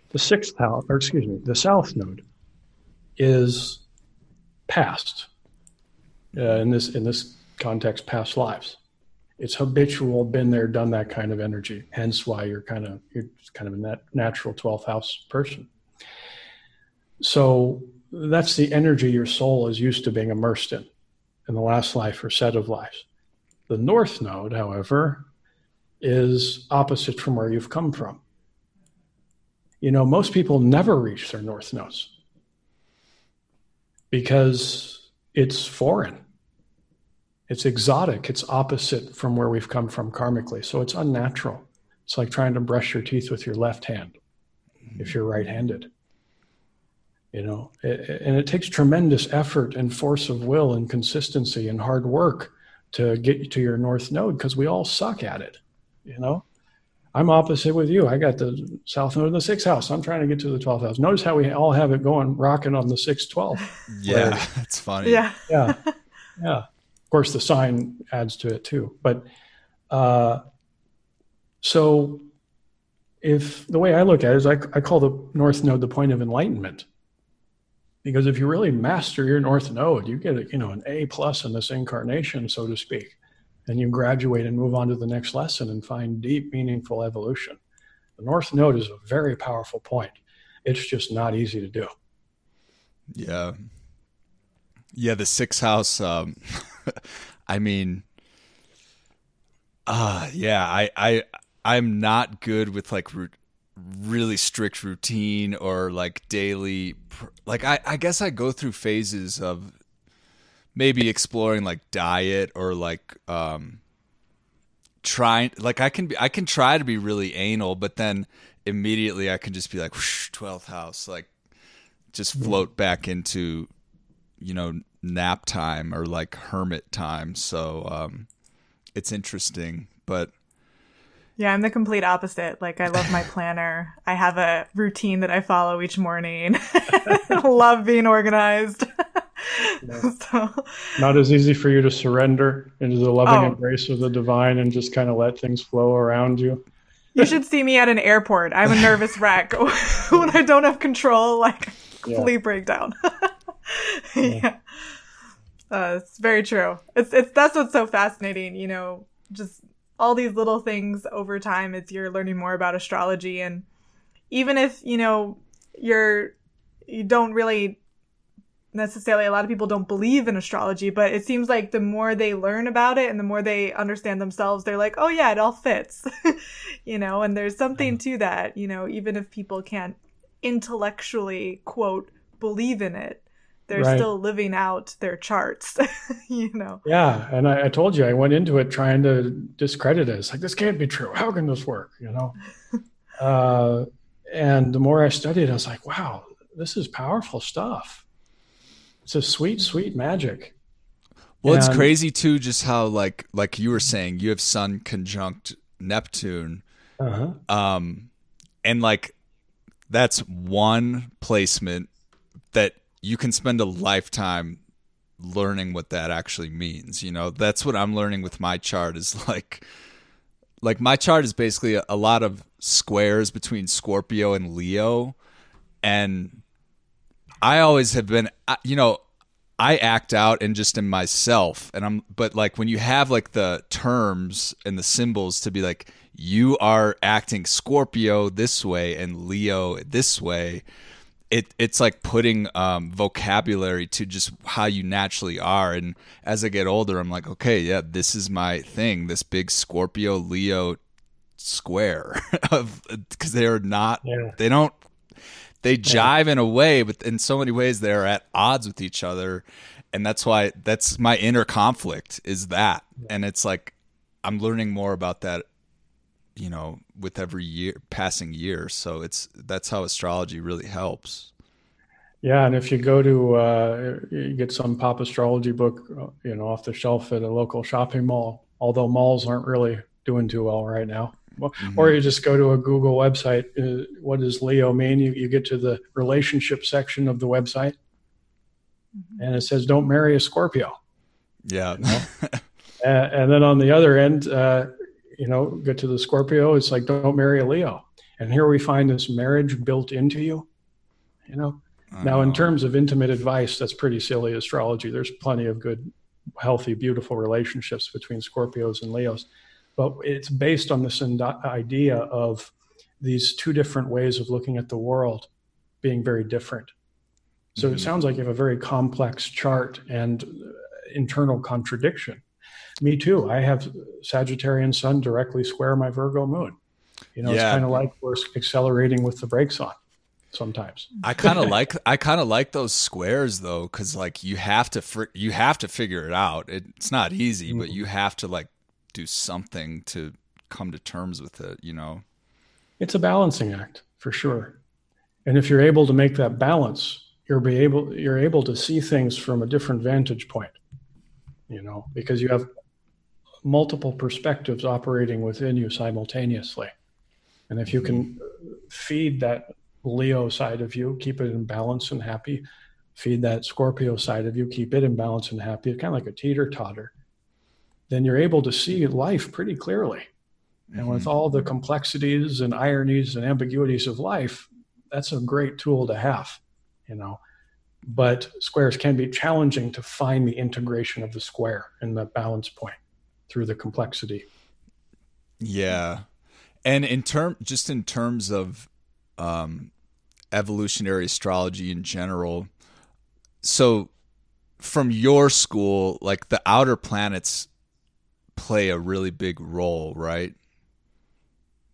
the sixth house, or excuse me, the south node is past uh, in this in this context past lives it's habitual been there done that kind of energy. Hence why you're kind of you're kind of a nat- natural 12th house person. So that's the energy your soul is used to being immersed in in the last life or set of lives. The north node however is opposite from where you've come from. You know most people never reach their north nodes because it's foreign. It's exotic. It's opposite from where we've come from karmically. So it's unnatural. It's like trying to brush your teeth with your left hand if you're right handed. You know, it, and it takes tremendous effort and force of will and consistency and hard work to get to your north node because we all suck at it. You know, I'm opposite with you. I got the south node in the sixth house. I'm trying to get to the 12th house. Notice how we all have it going, rocking on the 6 12. Yeah, it's *laughs* funny. Yeah. yeah. Yeah. Of course, the sign adds to it too. But uh, so if the way I look at it is I, I call the north node the point of enlightenment. Because if you really master your north node, you get a, you know an A plus in this incarnation, so to speak and you graduate and move on to the next lesson and find deep, meaningful evolution. The North Node is a very powerful point. It's just not easy to do. Yeah. Yeah, the sixth house, um, *laughs* *laughs* I mean, uh, yeah, I, I, I'm not good with like really strict routine or like daily like I, I guess I go through phases of maybe exploring like diet or like um trying like I can be I can try to be really anal but then immediately I can just be like 12th house like just float back into you know nap time or like hermit time so um it's interesting but yeah, I'm the complete opposite. Like I love my *laughs* planner. I have a routine that I follow each morning. *laughs* love being organized. *laughs* so, Not as easy for you to surrender into the loving oh. embrace of the divine and just kind of let things flow around you. You should see me at an airport. I'm a nervous wreck when I don't have control. Like complete yeah. breakdown. *laughs* yeah. Uh, it's very true. It's it's that's what's so fascinating. You know, just all these little things over time as you're learning more about astrology and even if you know you're you don't really necessarily a lot of people don't believe in astrology but it seems like the more they learn about it and the more they understand themselves they're like oh yeah it all fits *laughs* you know and there's something to that you know even if people can't intellectually quote believe in it they're right. still living out their charts, *laughs* you know. Yeah, and I, I, told you I went into it trying to discredit it. It's like this can't be true. How can this work? You know. *laughs* uh, and the more I studied, I was like, wow, this is powerful stuff. It's a sweet, sweet magic. Well, and, it's crazy too, just how like like you were saying, you have Sun conjunct Neptune, uh-huh. um, and like that's one placement that you can spend a lifetime learning what that actually means you know? That's what i'm learning with my chart is like like my chart is basically a, a lot of squares between scorpio and leo. And i always have been you know i act out and just in myself. And i'm but like when you have like the terms and the symbols to be like you are acting scorpio this way and leo this way it it's like putting um, vocabulary to just how you naturally are. And as I get older, I'm like, okay, yeah, this is my thing. This big Scorpio Leo square *laughs* of because they are not yeah. they don't they jive in a way, but in so many ways they're at odds with each other. And that's why that's my inner conflict is that. And it's like I'm learning more about that you know with every year passing year. So it's that's how astrology really helps. Yeah and if you go to uh, you get some pop astrology book uh, you know off the shelf at a local shopping mall although malls aren't really doing too well right now. Mm-hmm. or you just go to a google website uh, what does leo mean? You, you get to the relationship section of the website. Mm-hmm. and it says don't marry a scorpio. Yeah. You know? *laughs* and, and, then on the other end uh, you know, get to the Scorpio, it's like don't marry a Leo. And here we find this marriage built into you. You know, now in terms of intimate advice, that's pretty silly astrology. There's plenty of good, healthy, beautiful relationships between Scorpios and Leos, but it's based on this idea of these two different ways of looking at the world being very different. So mm-hmm. it sounds like you have a very complex chart and internal contradiction me too. I have Sagittarian Sun directly square my Virgo Moon. You know, yeah. it's kind of like we're accelerating with the brakes on sometimes. I kind of like I kind of like those squares though, because like you have to fr- you have to figure it out. It's not easy, mm-hmm. but you have to like do something to come to terms with it. You know, it's a balancing act for sure. And if you're able to make that balance, you're be able you're able to see things from a different vantage point. You know, because you have multiple perspectives operating within you simultaneously. And if you can feed that Leo side of you, keep it in balance and happy, feed that Scorpio side of you, keep it in balance and happy, kind of like a teeter totter, then you're able to see life pretty clearly. And mm-hmm. with all the complexities and ironies and ambiguities of life, that's a great tool to have, you know. But squares can be challenging to find the integration of the square and the balance point through the complexity. Yeah. And in term just in terms of um, evolutionary astrology in general, so from your school, like the outer planets play a really big role, right?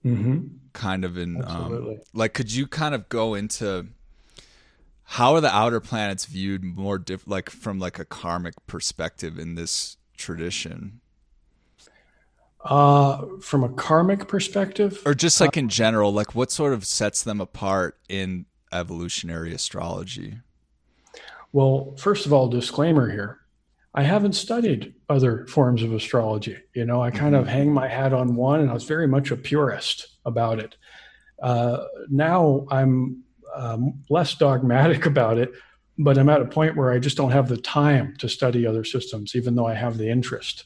Mm-hmm. kind of in um, like could you kind of go into how are the outer planets viewed more diff- like from like a karmic perspective in this tradition uh from a karmic perspective? Or just like uh, in general like what sort of sets them apart in evolutionary astrology? Well first of all disclaimer here. I haven't studied other forms of astrology. You know i kind mm-hmm. of hang my hat on one and i was very much a purist about it. Uh, now i'm um, less dogmatic *laughs* about it, but I'm at a point where I just don't have the time to study other systems, even though I have the interest.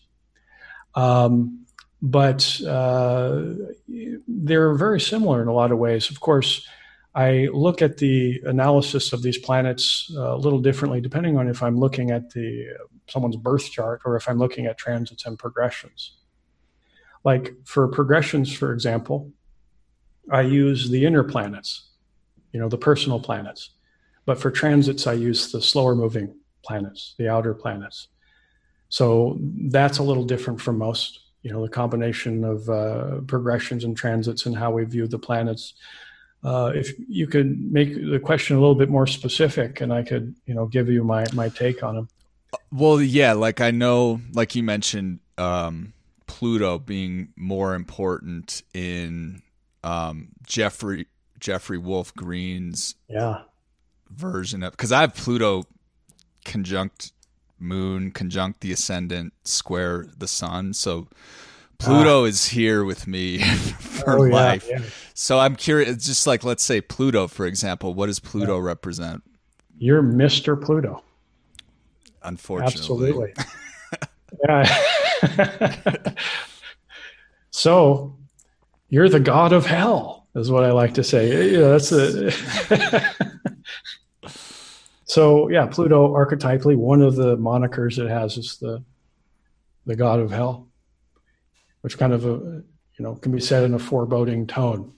Um, but uh, they're very similar in a lot of ways. Of course, I look at the analysis of these planets uh, a little differently depending on if I'm looking at the someone's birth chart or if I'm looking at transits and progressions. Like for progressions, for example, I use the inner planets you know, the personal planets. But for transits, I use the slower moving planets, the outer planets. So that's a little different from most. You know, the combination of uh, progressions and transits and how we view the planets. Uh, if you could make the question a little bit more specific, and I could, you know, give you my my take on them. Well, yeah, like I know, like you mentioned, um, Pluto being more important in um, Jeffrey Jeffrey Wolf Green's yeah version of because I have Pluto conjunct Moon, conjunct the ascendant, square the Sun. So Pluto ah. is here with me *laughs* for oh, life. Yeah. So I'm curious. Just like let's say Pluto, for example. What does Pluto yeah. represent? You're Mister Pluto. Unfortunately, absolutely. *laughs* yeah. so you're the god of hell is what I like to say. Yeah, that's a. *laughs* so yeah, Pluto archetypally, one of the monikers it has is the the god of hell, which kind of a you know can be said in a foreboding tone.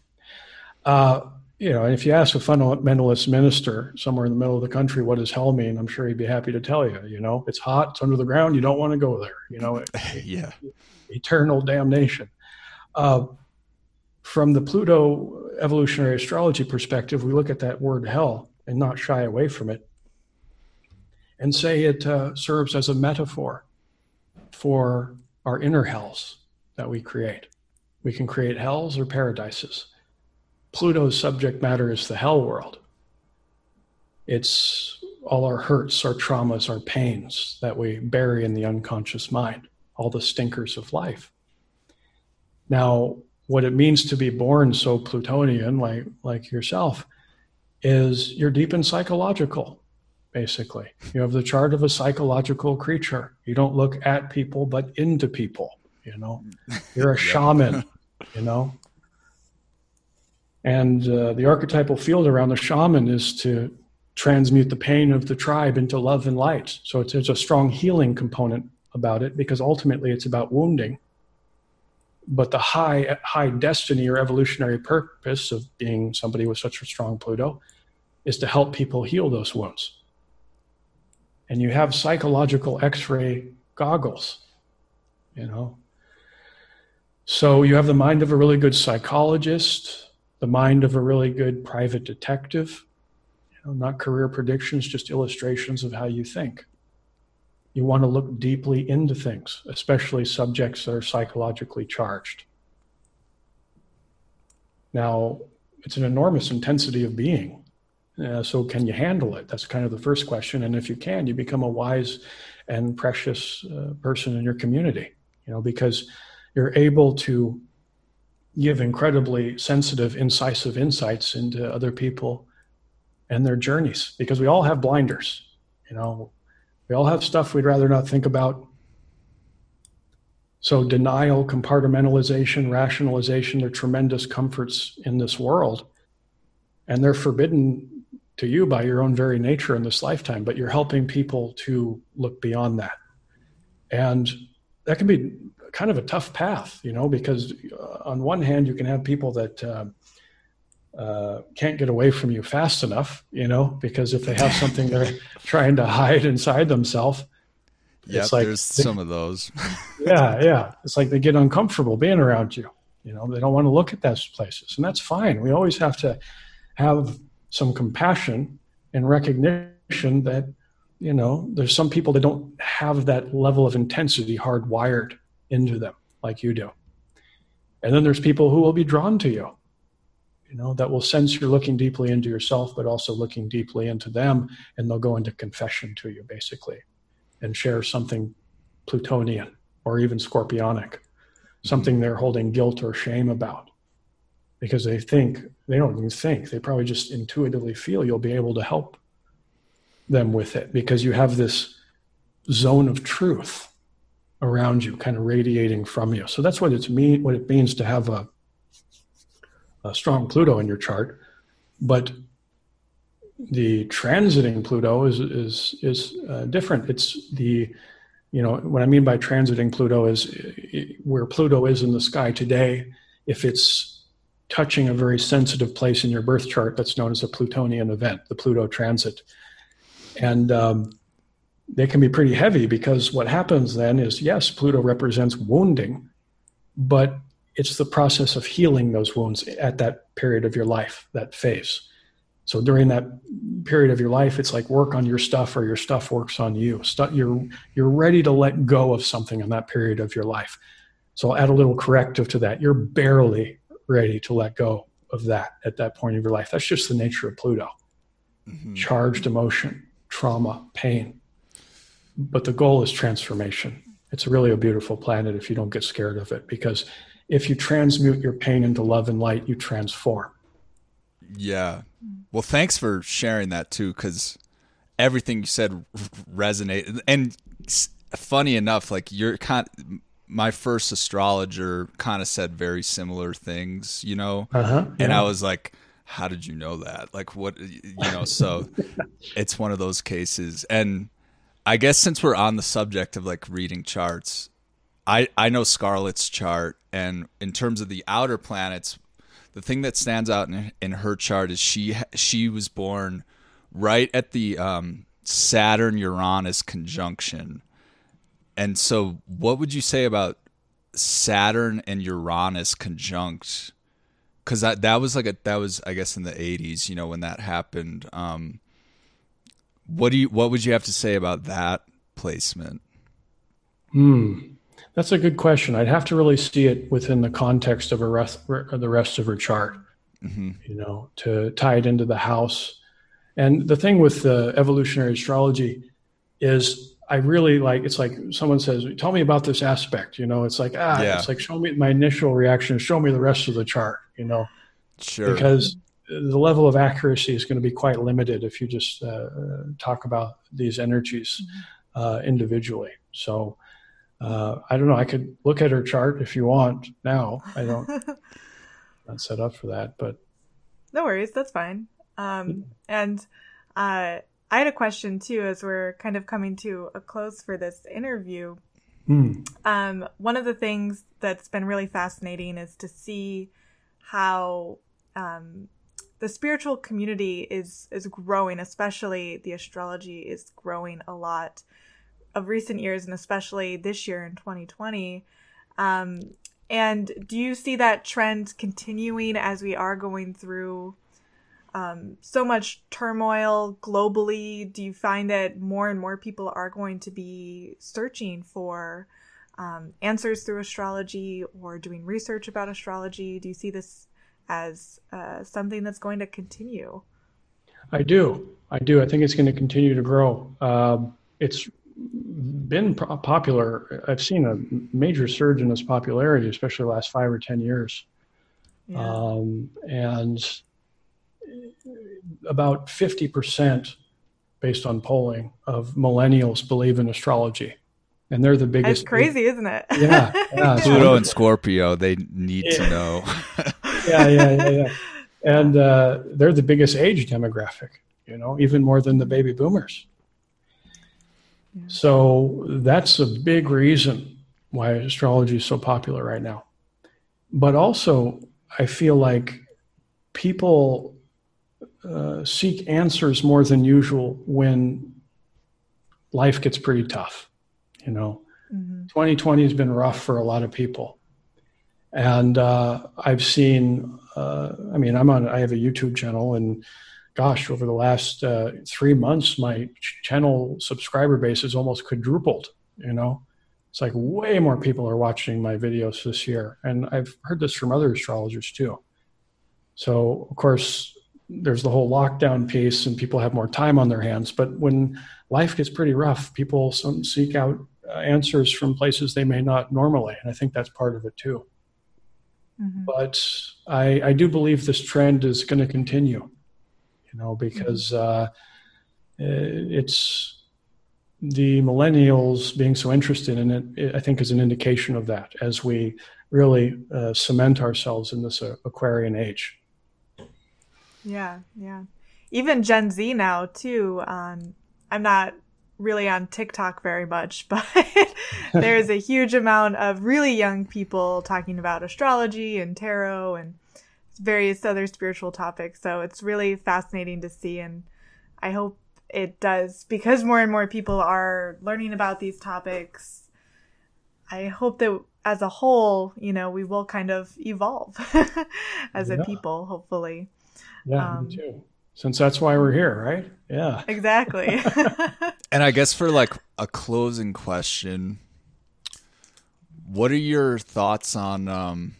Uh, you know, and if you ask a fundamentalist minister somewhere in the middle of the country, what does hell mean? I'm sure he'd be happy to tell you. You know, it's hot, it's under the ground, you don't want to go there. You know, it, *laughs* yeah, eternal damnation. Uh, from the Pluto evolutionary astrology perspective, we look at that word hell and not shy away from it and say it uh, serves as a metaphor for our inner hells that we create. We can create hells or paradises. Pluto's subject matter is the hell world. It's all our hurts, our traumas, our pains that we bury in the unconscious mind, all the stinkers of life. Now, what it means to be born so Plutonian, like like yourself, is you're deep in psychological. Basically, you have the chart of a psychological creature. You don't look at people, but into people. You know, *laughs* you're a shaman. You know, and uh, the archetypal field around the shaman is to transmute the pain of the tribe into love and light. So it's, there's a strong healing component about it because ultimately it's about wounding but the high high destiny or evolutionary purpose of being somebody with such a strong Pluto is to help people heal those wounds. And you have psychological X-ray goggles, you know. So you have the mind of a really good psychologist, the mind of a really good private detective. You know, not career predictions, just illustrations of how you think. You want to look deeply into things, especially subjects that are psychologically charged. Now, it's an enormous intensity of being. Uh, so, can you handle it? That's kind of the first question. And if you can, you become a wise and precious uh, person in your community, you know, because you're able to give incredibly sensitive, incisive insights into other people and their journeys because we all have blinders. You know, we all have stuff we'd rather not think about. So, denial, compartmentalization, rationalization, they're tremendous comforts in this world. And they're forbidden to you by your own very nature in this lifetime, but you're helping people to look beyond that. And that can be kind of a tough path, you know, because uh, on one hand, you can have people that uh, uh, can't get away from you fast enough, you know, because if they have something they're *laughs* trying to hide inside themselves, yeah, like there's they, some of those. *laughs* yeah, yeah. It's like they get uncomfortable being around you. You know, they don't want to look at those places, and that's fine. We always have to have some compassion and recognition that you know there's some people that don't have that level of intensity hardwired into them like you do. And then there's people who will be drawn to you you know that will sense you're looking deeply into yourself but also looking deeply into them and they'll go into confession to you basically and share something plutonian or even scorpionic something mm-hmm. they're holding guilt or shame about because they think they don't even think they probably just intuitively feel you'll be able to help them with it because you have this zone of truth around you kind of radiating from you. So that's what it's mean what it means to have a, a strong pluto in your chart. But the transiting pluto is is is uh, different. It's the you know what i mean by transiting pluto is where pluto is in the sky today if it's touching a very sensitive place in your birth chart that's known as a plutonian event the pluto transit and um, they can be pretty heavy because what happens then is yes, Pluto represents wounding, but it's the process of healing those wounds at that period of your life, that phase. So during that period of your life, it's like work on your stuff or your stuff works on you. You're you're ready to let go of something in that period of your life. So I'll add a little corrective to that. You're barely ready to let go of that at that point of your life. That's just the nature of Pluto. Mm-hmm. Charged emotion trauma, pain. But the goal is transformation. It's really a beautiful planet if you don't get scared of it, because if you transmute your pain into love and light, you transform. Yeah. Well, thanks for sharing that too, because everything you said resonated. And funny enough, like you're kind. My first astrologer kind of said very similar things, you know, uh-huh, yeah. and I was like, how did you know that? Like what you know, so *laughs* it's one of those cases. And I guess since we're on the subject of like reading charts, I I know Scarlet's chart and in terms of the outer planets, the thing that stands out in, in her chart is she she was born right at the um, Saturn Uranus conjunction. And so what would you say about Saturn and Uranus conjunct because that that was like a that was I guess in the '80s, you know, when that happened. Um, what do you what would you have to say about that placement? Hmm, that's a good question. I'd have to really see it within the context of a rest, the rest of her chart. Mm-hmm. You know, to tie it into the house. And the thing with the evolutionary astrology is I really like it's like someone says, Tell me about this aspect, you know, it's like ah, yeah. it's like show me my initial reaction, show me the rest of the chart you know, sure. because the level of accuracy is going to be quite limited if you just uh, talk about these energies mm-hmm. uh, individually. So uh, I don't know. I could look at her chart if you want now. I don't. *laughs* not set up for that, but no worries. That's fine. Um, and uh, I had a question too, as we're kind of coming to a close for this interview. Hmm. Um, one of the things that's been really fascinating is to see how um, the spiritual community is is growing, especially the astrology is growing a lot of recent years, and especially this year in 2020. Um, and do you see that trend continuing as we are going through um, so much turmoil globally? Do you find that more and more people are going to be searching for um, answers through astrology or doing research about astrology? Do you see this as uh, something that's going to continue? I do. I do. I think it's going to continue to grow. Um, it's been popular. I've seen a major surge in its popularity, especially the last five or 10 years. Yeah. Um, and about 50%, based on polling, of millennials believe in astrology and they're the biggest. That's crazy, isn't it? Yeah, yeah. *laughs* Pluto and Scorpio, they need yeah. to know. *laughs* yeah, yeah, yeah, yeah. And uh, they're the biggest age demographic, you know, even more than the baby boomers. Yeah. So that's a big reason why astrology is so popular right now. But also, I feel like people uh, seek answers more than usual when life gets pretty tough you know, mm-hmm. 2020 has been rough for a lot of people. And uh, I've seen, uh, I mean, I'm on, I have a YouTube channel, and gosh, over the last uh, three months, my channel subscriber base has almost quadrupled. You know, it's like way more people are watching my videos this year. And I've heard this from other astrologers too. So, of course, there's the whole lockdown piece and people have more time on their hands. But when life gets pretty rough, people some seek out uh, answers from places they may not normally. And I think that's part of it too. Mm-hmm. But I, I do believe this trend is going to continue, you know, because uh, it's the millennials being so interested in it, it, I think, is an indication of that as we really uh, cement ourselves in this uh, Aquarian age. Yeah, yeah. Even Gen Z now too. Um, I'm not really on TikTok very much, *laughs* but there's a huge amount of really young people talking about astrology and tarot and various other spiritual topics. So it's really fascinating to see, and I hope it does because more and more people are learning about these topics. I hope that as a whole, you know, we will kind of evolve *laughs* as yeah. a people, hopefully. Yeah, um, me too. Since that's why we're here, right? Yeah. Exactly. *laughs* and I guess for like a closing question, what are your thoughts on um,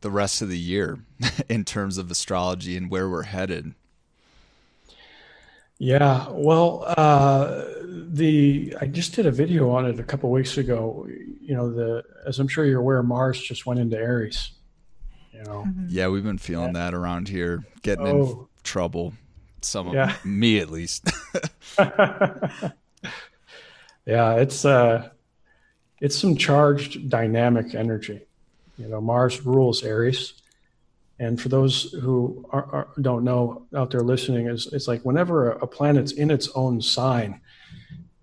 the rest of the year *laughs* in terms of astrology and where we're headed? Yeah, well, uh, the I just did a video on it a couple weeks ago. You know, the as I'm sure you're aware, Mars just went into Aries. You know. Mm-hmm. Yeah, we've been feeling yeah. that around here, getting oh. in trouble. Some of yeah. me at least. *laughs* *laughs* yeah, it's uh, it's some charged dynamic energy. You know, Mars rules Aries, and for those who are, are, don't know out there listening, is it's like whenever a, a planet's in its own sign,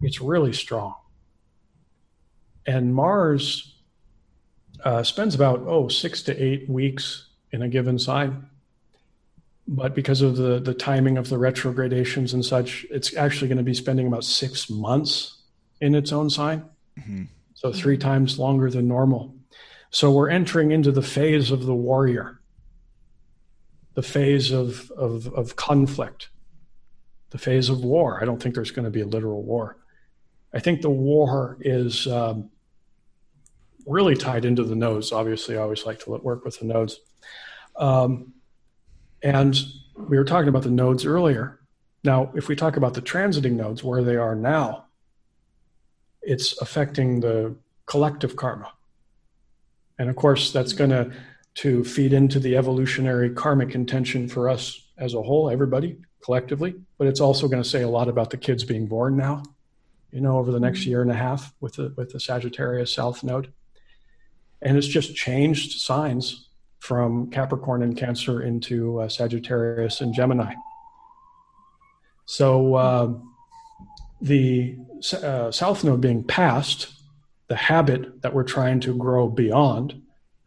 it's really strong. And Mars uh, spends about oh six to eight weeks in a given sign, but because of the the timing of the retrogradations and such, it's actually going to be spending about six months in its own sign, mm-hmm. so three times longer than normal. So we're entering into the phase of the warrior the phase of, of, of conflict, the phase of war. I don't think there's going to be a literal war. I think the war is um, really tied into the nodes. Obviously, I always like to work with the nodes. Um, and we were talking about the nodes earlier. Now, if we talk about the transiting nodes, where they are now, it's affecting the collective karma. And of course, that's going to to feed into the evolutionary karmic intention for us as a whole, everybody collectively. But it's also going to say a lot about the kids being born now, you know, over the next year and a half with the with the Sagittarius South Node, and it's just changed signs from Capricorn and Cancer into uh, Sagittarius and Gemini. So uh, the uh, South Node being passed, the habit that we're trying to grow beyond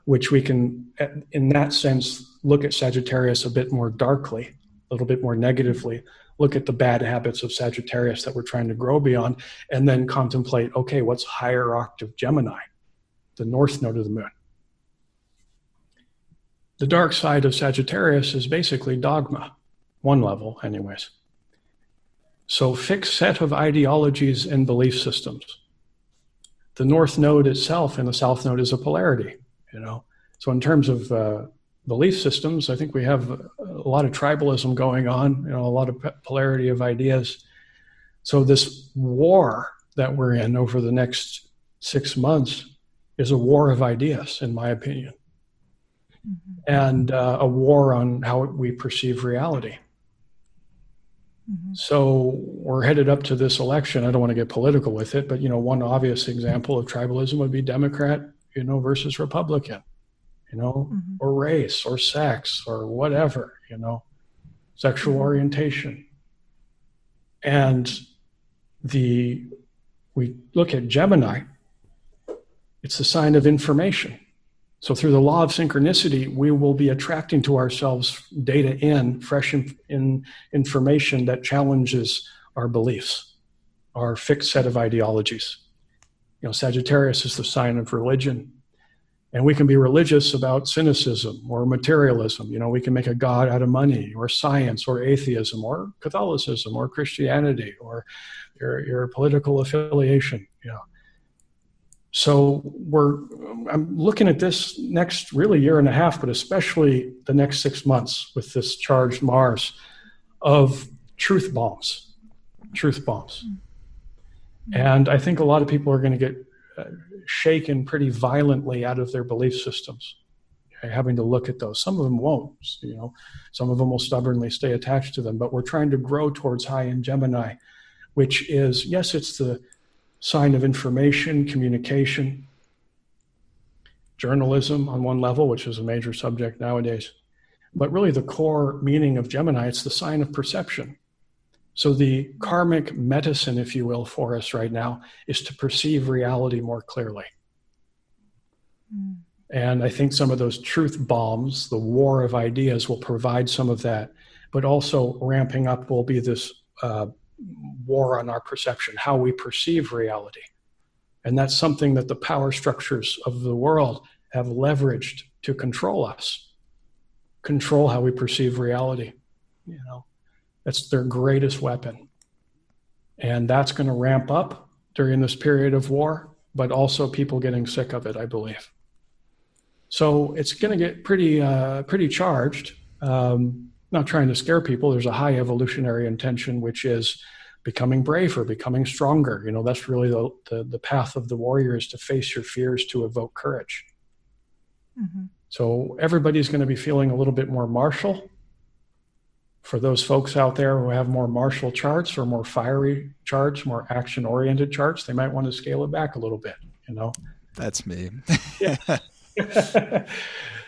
which we can, in that sense, look at Sagittarius a bit more darkly, a little bit more negatively, look at the bad habits of Sagittarius that we're trying to grow beyond, and then contemplate okay, what's higher octave Gemini, the north node of the moon? The dark side of Sagittarius is basically dogma, one level, anyways. So, fixed set of ideologies and belief systems. The north node itself and the south node is a polarity you know. So in terms of uh, belief systems, I think we have a, lot of tribalism going on, you know, a lot of polarity of ideas. So this war that we're in over the next six months is a war of ideas, in my opinion, mm-hmm. and uh, a war on how we perceive reality. Mm-hmm. So we're headed up to this election. I don't want to get political with it, but you know, one obvious example of tribalism would be Democrat you know, versus Republican, you know, mm-hmm. or race or sex or whatever, you know, sexual mm-hmm. orientation. And the we look at Gemini, it's the sign of information. So through the law of synchronicity, we will be attracting to ourselves data in, fresh in, in information that challenges our beliefs, our fixed set of ideologies you know, Sagittarius is the sign of religion. And we can be religious about cynicism or materialism. You know, we can make a God out of money or science or atheism or Catholicism or Christianity or your, your political affiliation. You know. So we're I'm looking at this next really year and a half, but especially the next six months with this charged Mars of truth bombs, truth bombs. Mm-hmm. And I think a lot of people are going to get uh, shaken pretty violently out of their belief systems having to look at those some of them won't you know some of them will stubbornly stay attached to them but we're trying to grow towards high in gemini which is yes it's the sign of information communication journalism on one level which is a major subject nowadays but really the core meaning of gemini it's the sign of perception so, the karmic medicine, if you will, for us right now is to perceive reality more clearly. Mm. And I think some of those truth bombs, the war of ideas, will provide some of that. But also, ramping up will be this uh, war on our perception, how we perceive reality. And that's something that the power structures of the world have leveraged to control us, control how we perceive reality. You know, that's their greatest weapon. And that's going to ramp up during this period of war, but also people getting sick of it, I believe. So it's going to get pretty, uh, pretty charged. Um, not trying to scare people. There's a high evolutionary intention, which is becoming braver, becoming stronger. You know, that's really the, the, the path of the warrior is to face your fears, to evoke courage. Mm-hmm. So everybody's going to be feeling a little bit more martial for those folks out there who have more martial charts or more fiery charts, more action oriented charts, they might want to scale it back a little bit, you know? That's me. yeah. *laughs*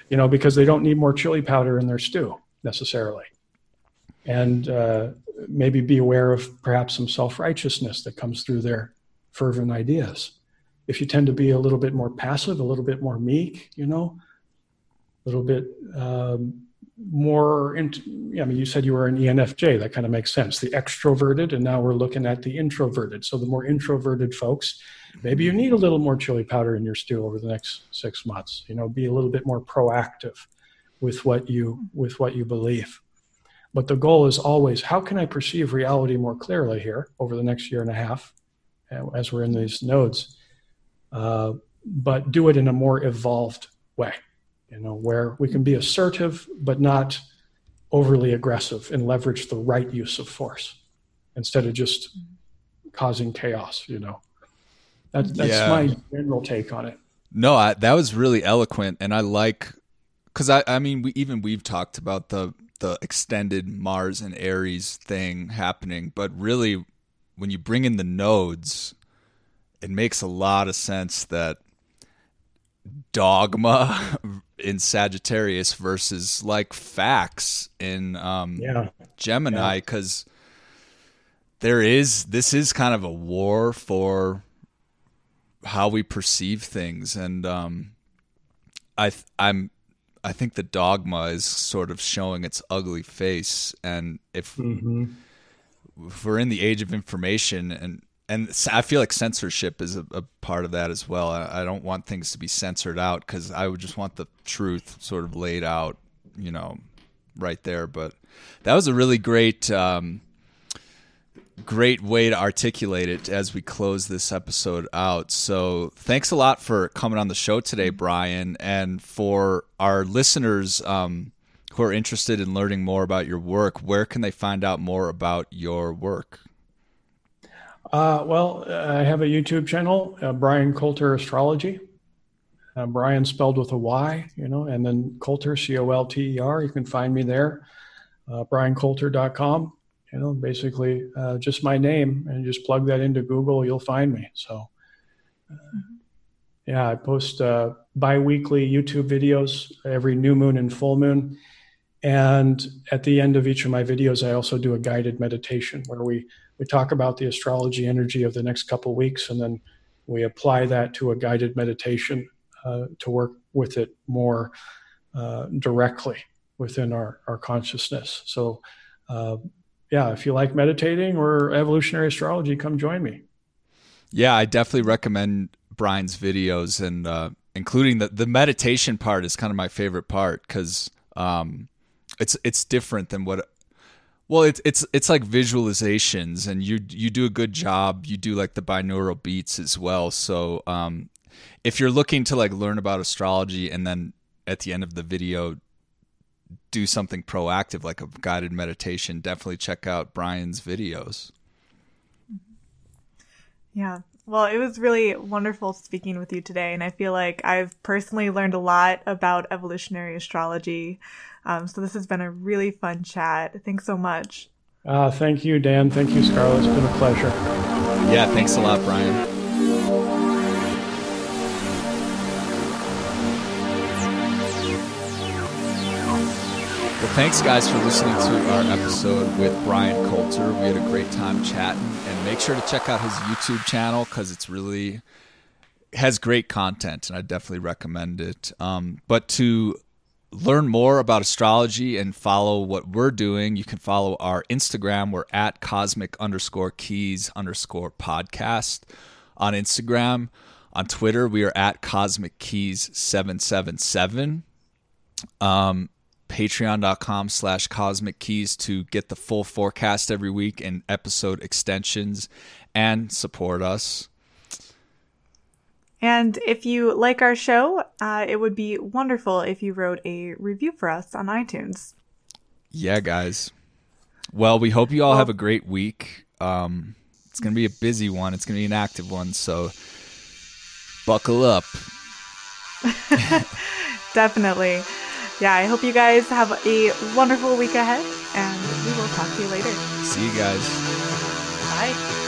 you know, because they don't need more chili powder in their stew necessarily. And uh, maybe be aware of perhaps some self righteousness that comes through their fervent ideas. If you tend to be a little bit more passive, a little bit more meek, you know, a little bit um, more into, I mean, you said you were an ENFJ. That kind of makes sense. The extroverted, and now we're looking at the introverted. So the more introverted folks, maybe you need a little more chili powder in your stew over the next six months. You know, be a little bit more proactive with what you with what you believe. But the goal is always, how can I perceive reality more clearly here over the next year and a half, uh, as we're in these nodes, uh, but do it in a more evolved way you know, where we can be assertive but not overly aggressive and leverage the right use of force instead of just causing chaos, you know. That, that's yeah. my general take on it. No, I, that was really eloquent, and I like because I, I mean, we even we've talked about the the extended Mars and Aries thing happening, but really, when you bring in the nodes, it makes a lot of sense that dogma *laughs* in Sagittarius versus like facts in um, yeah. Gemini because yeah. there is this is kind of a war for how we perceive things and um, I I'm I think the dogma is sort of showing its ugly face and if, mm-hmm. if we're in the age of information and and I feel like censorship is a, a, part of that as well. I, I, don't want things to be censored out because I would just want the truth sort of laid out, you know, right there. But that was a really great, um, great way to articulate it as we close this episode out. So thanks a lot for coming on the show today, Bryan, and for our listeners. Um, who are interested in learning more about your work, where can they find out more about your work? Uh, well, I have a YouTube channel, uh, Bryan Colter Astrology. Uh, Bryan spelled with a Y, you know, and then Colter, C O L T E R. You can find me there, uh, bryancolter.com. You know, basically uh, just my name, and just plug that into Google, you'll find me. So, uh, yeah, I post uh, bi weekly YouTube videos every new moon and full moon. And at the end of each of my videos, I also do a guided meditation where we we talk about the astrology energy of the next couple weeks, and then we apply that to a guided meditation uh, to work with it more uh, directly within our, our consciousness. So, uh, yeah, if you like meditating or evolutionary astrology, come join me. Yeah, I definitely recommend Bryan's videos, and uh, including the the meditation part is kind of my favorite part because um, it's it's different than what. Well, it's it's it's like visualizations, and you you do a good job. You do like the binaural beats as well. So um, if you're looking to like learn about astrology, and then at the end of the video do something proactive like a guided meditation, definitely check out Bryan's videos. Yeah. Well, it was really wonderful speaking with you today, and I feel like I've personally learned a lot about evolutionary astrology. Um, so this has been a really fun chat. Thanks so much. Uh, thank you, Dan. Thank you, Scarlet. It's been a pleasure. Yeah, thanks a lot, Brian. Thanks, guys, for listening to our episode with Bryan Colter. We had a great time chatting, and make sure to check out his YouTube channel because it's really has great content, and I definitely recommend it. Um, but to learn more about astrology and follow what we're doing, you can follow our Instagram. We're at cosmic underscore keys underscore podcast on Instagram. On Twitter, we are at cosmic keys 777. Um, patreon.com slash cosmic keys to get the full forecast every week and episode extensions and support us. And if you like our show, uh, it would be wonderful if you wrote a review for us on iTunes. Yeah, guys. Well, we hope you all well, have a great week. Um, it's going to be a busy one, it's going to be an active one. So buckle up. *laughs* Definitely. Yeah, I hope you guys have a wonderful week ahead, and we will talk to you later. See you guys. Bye.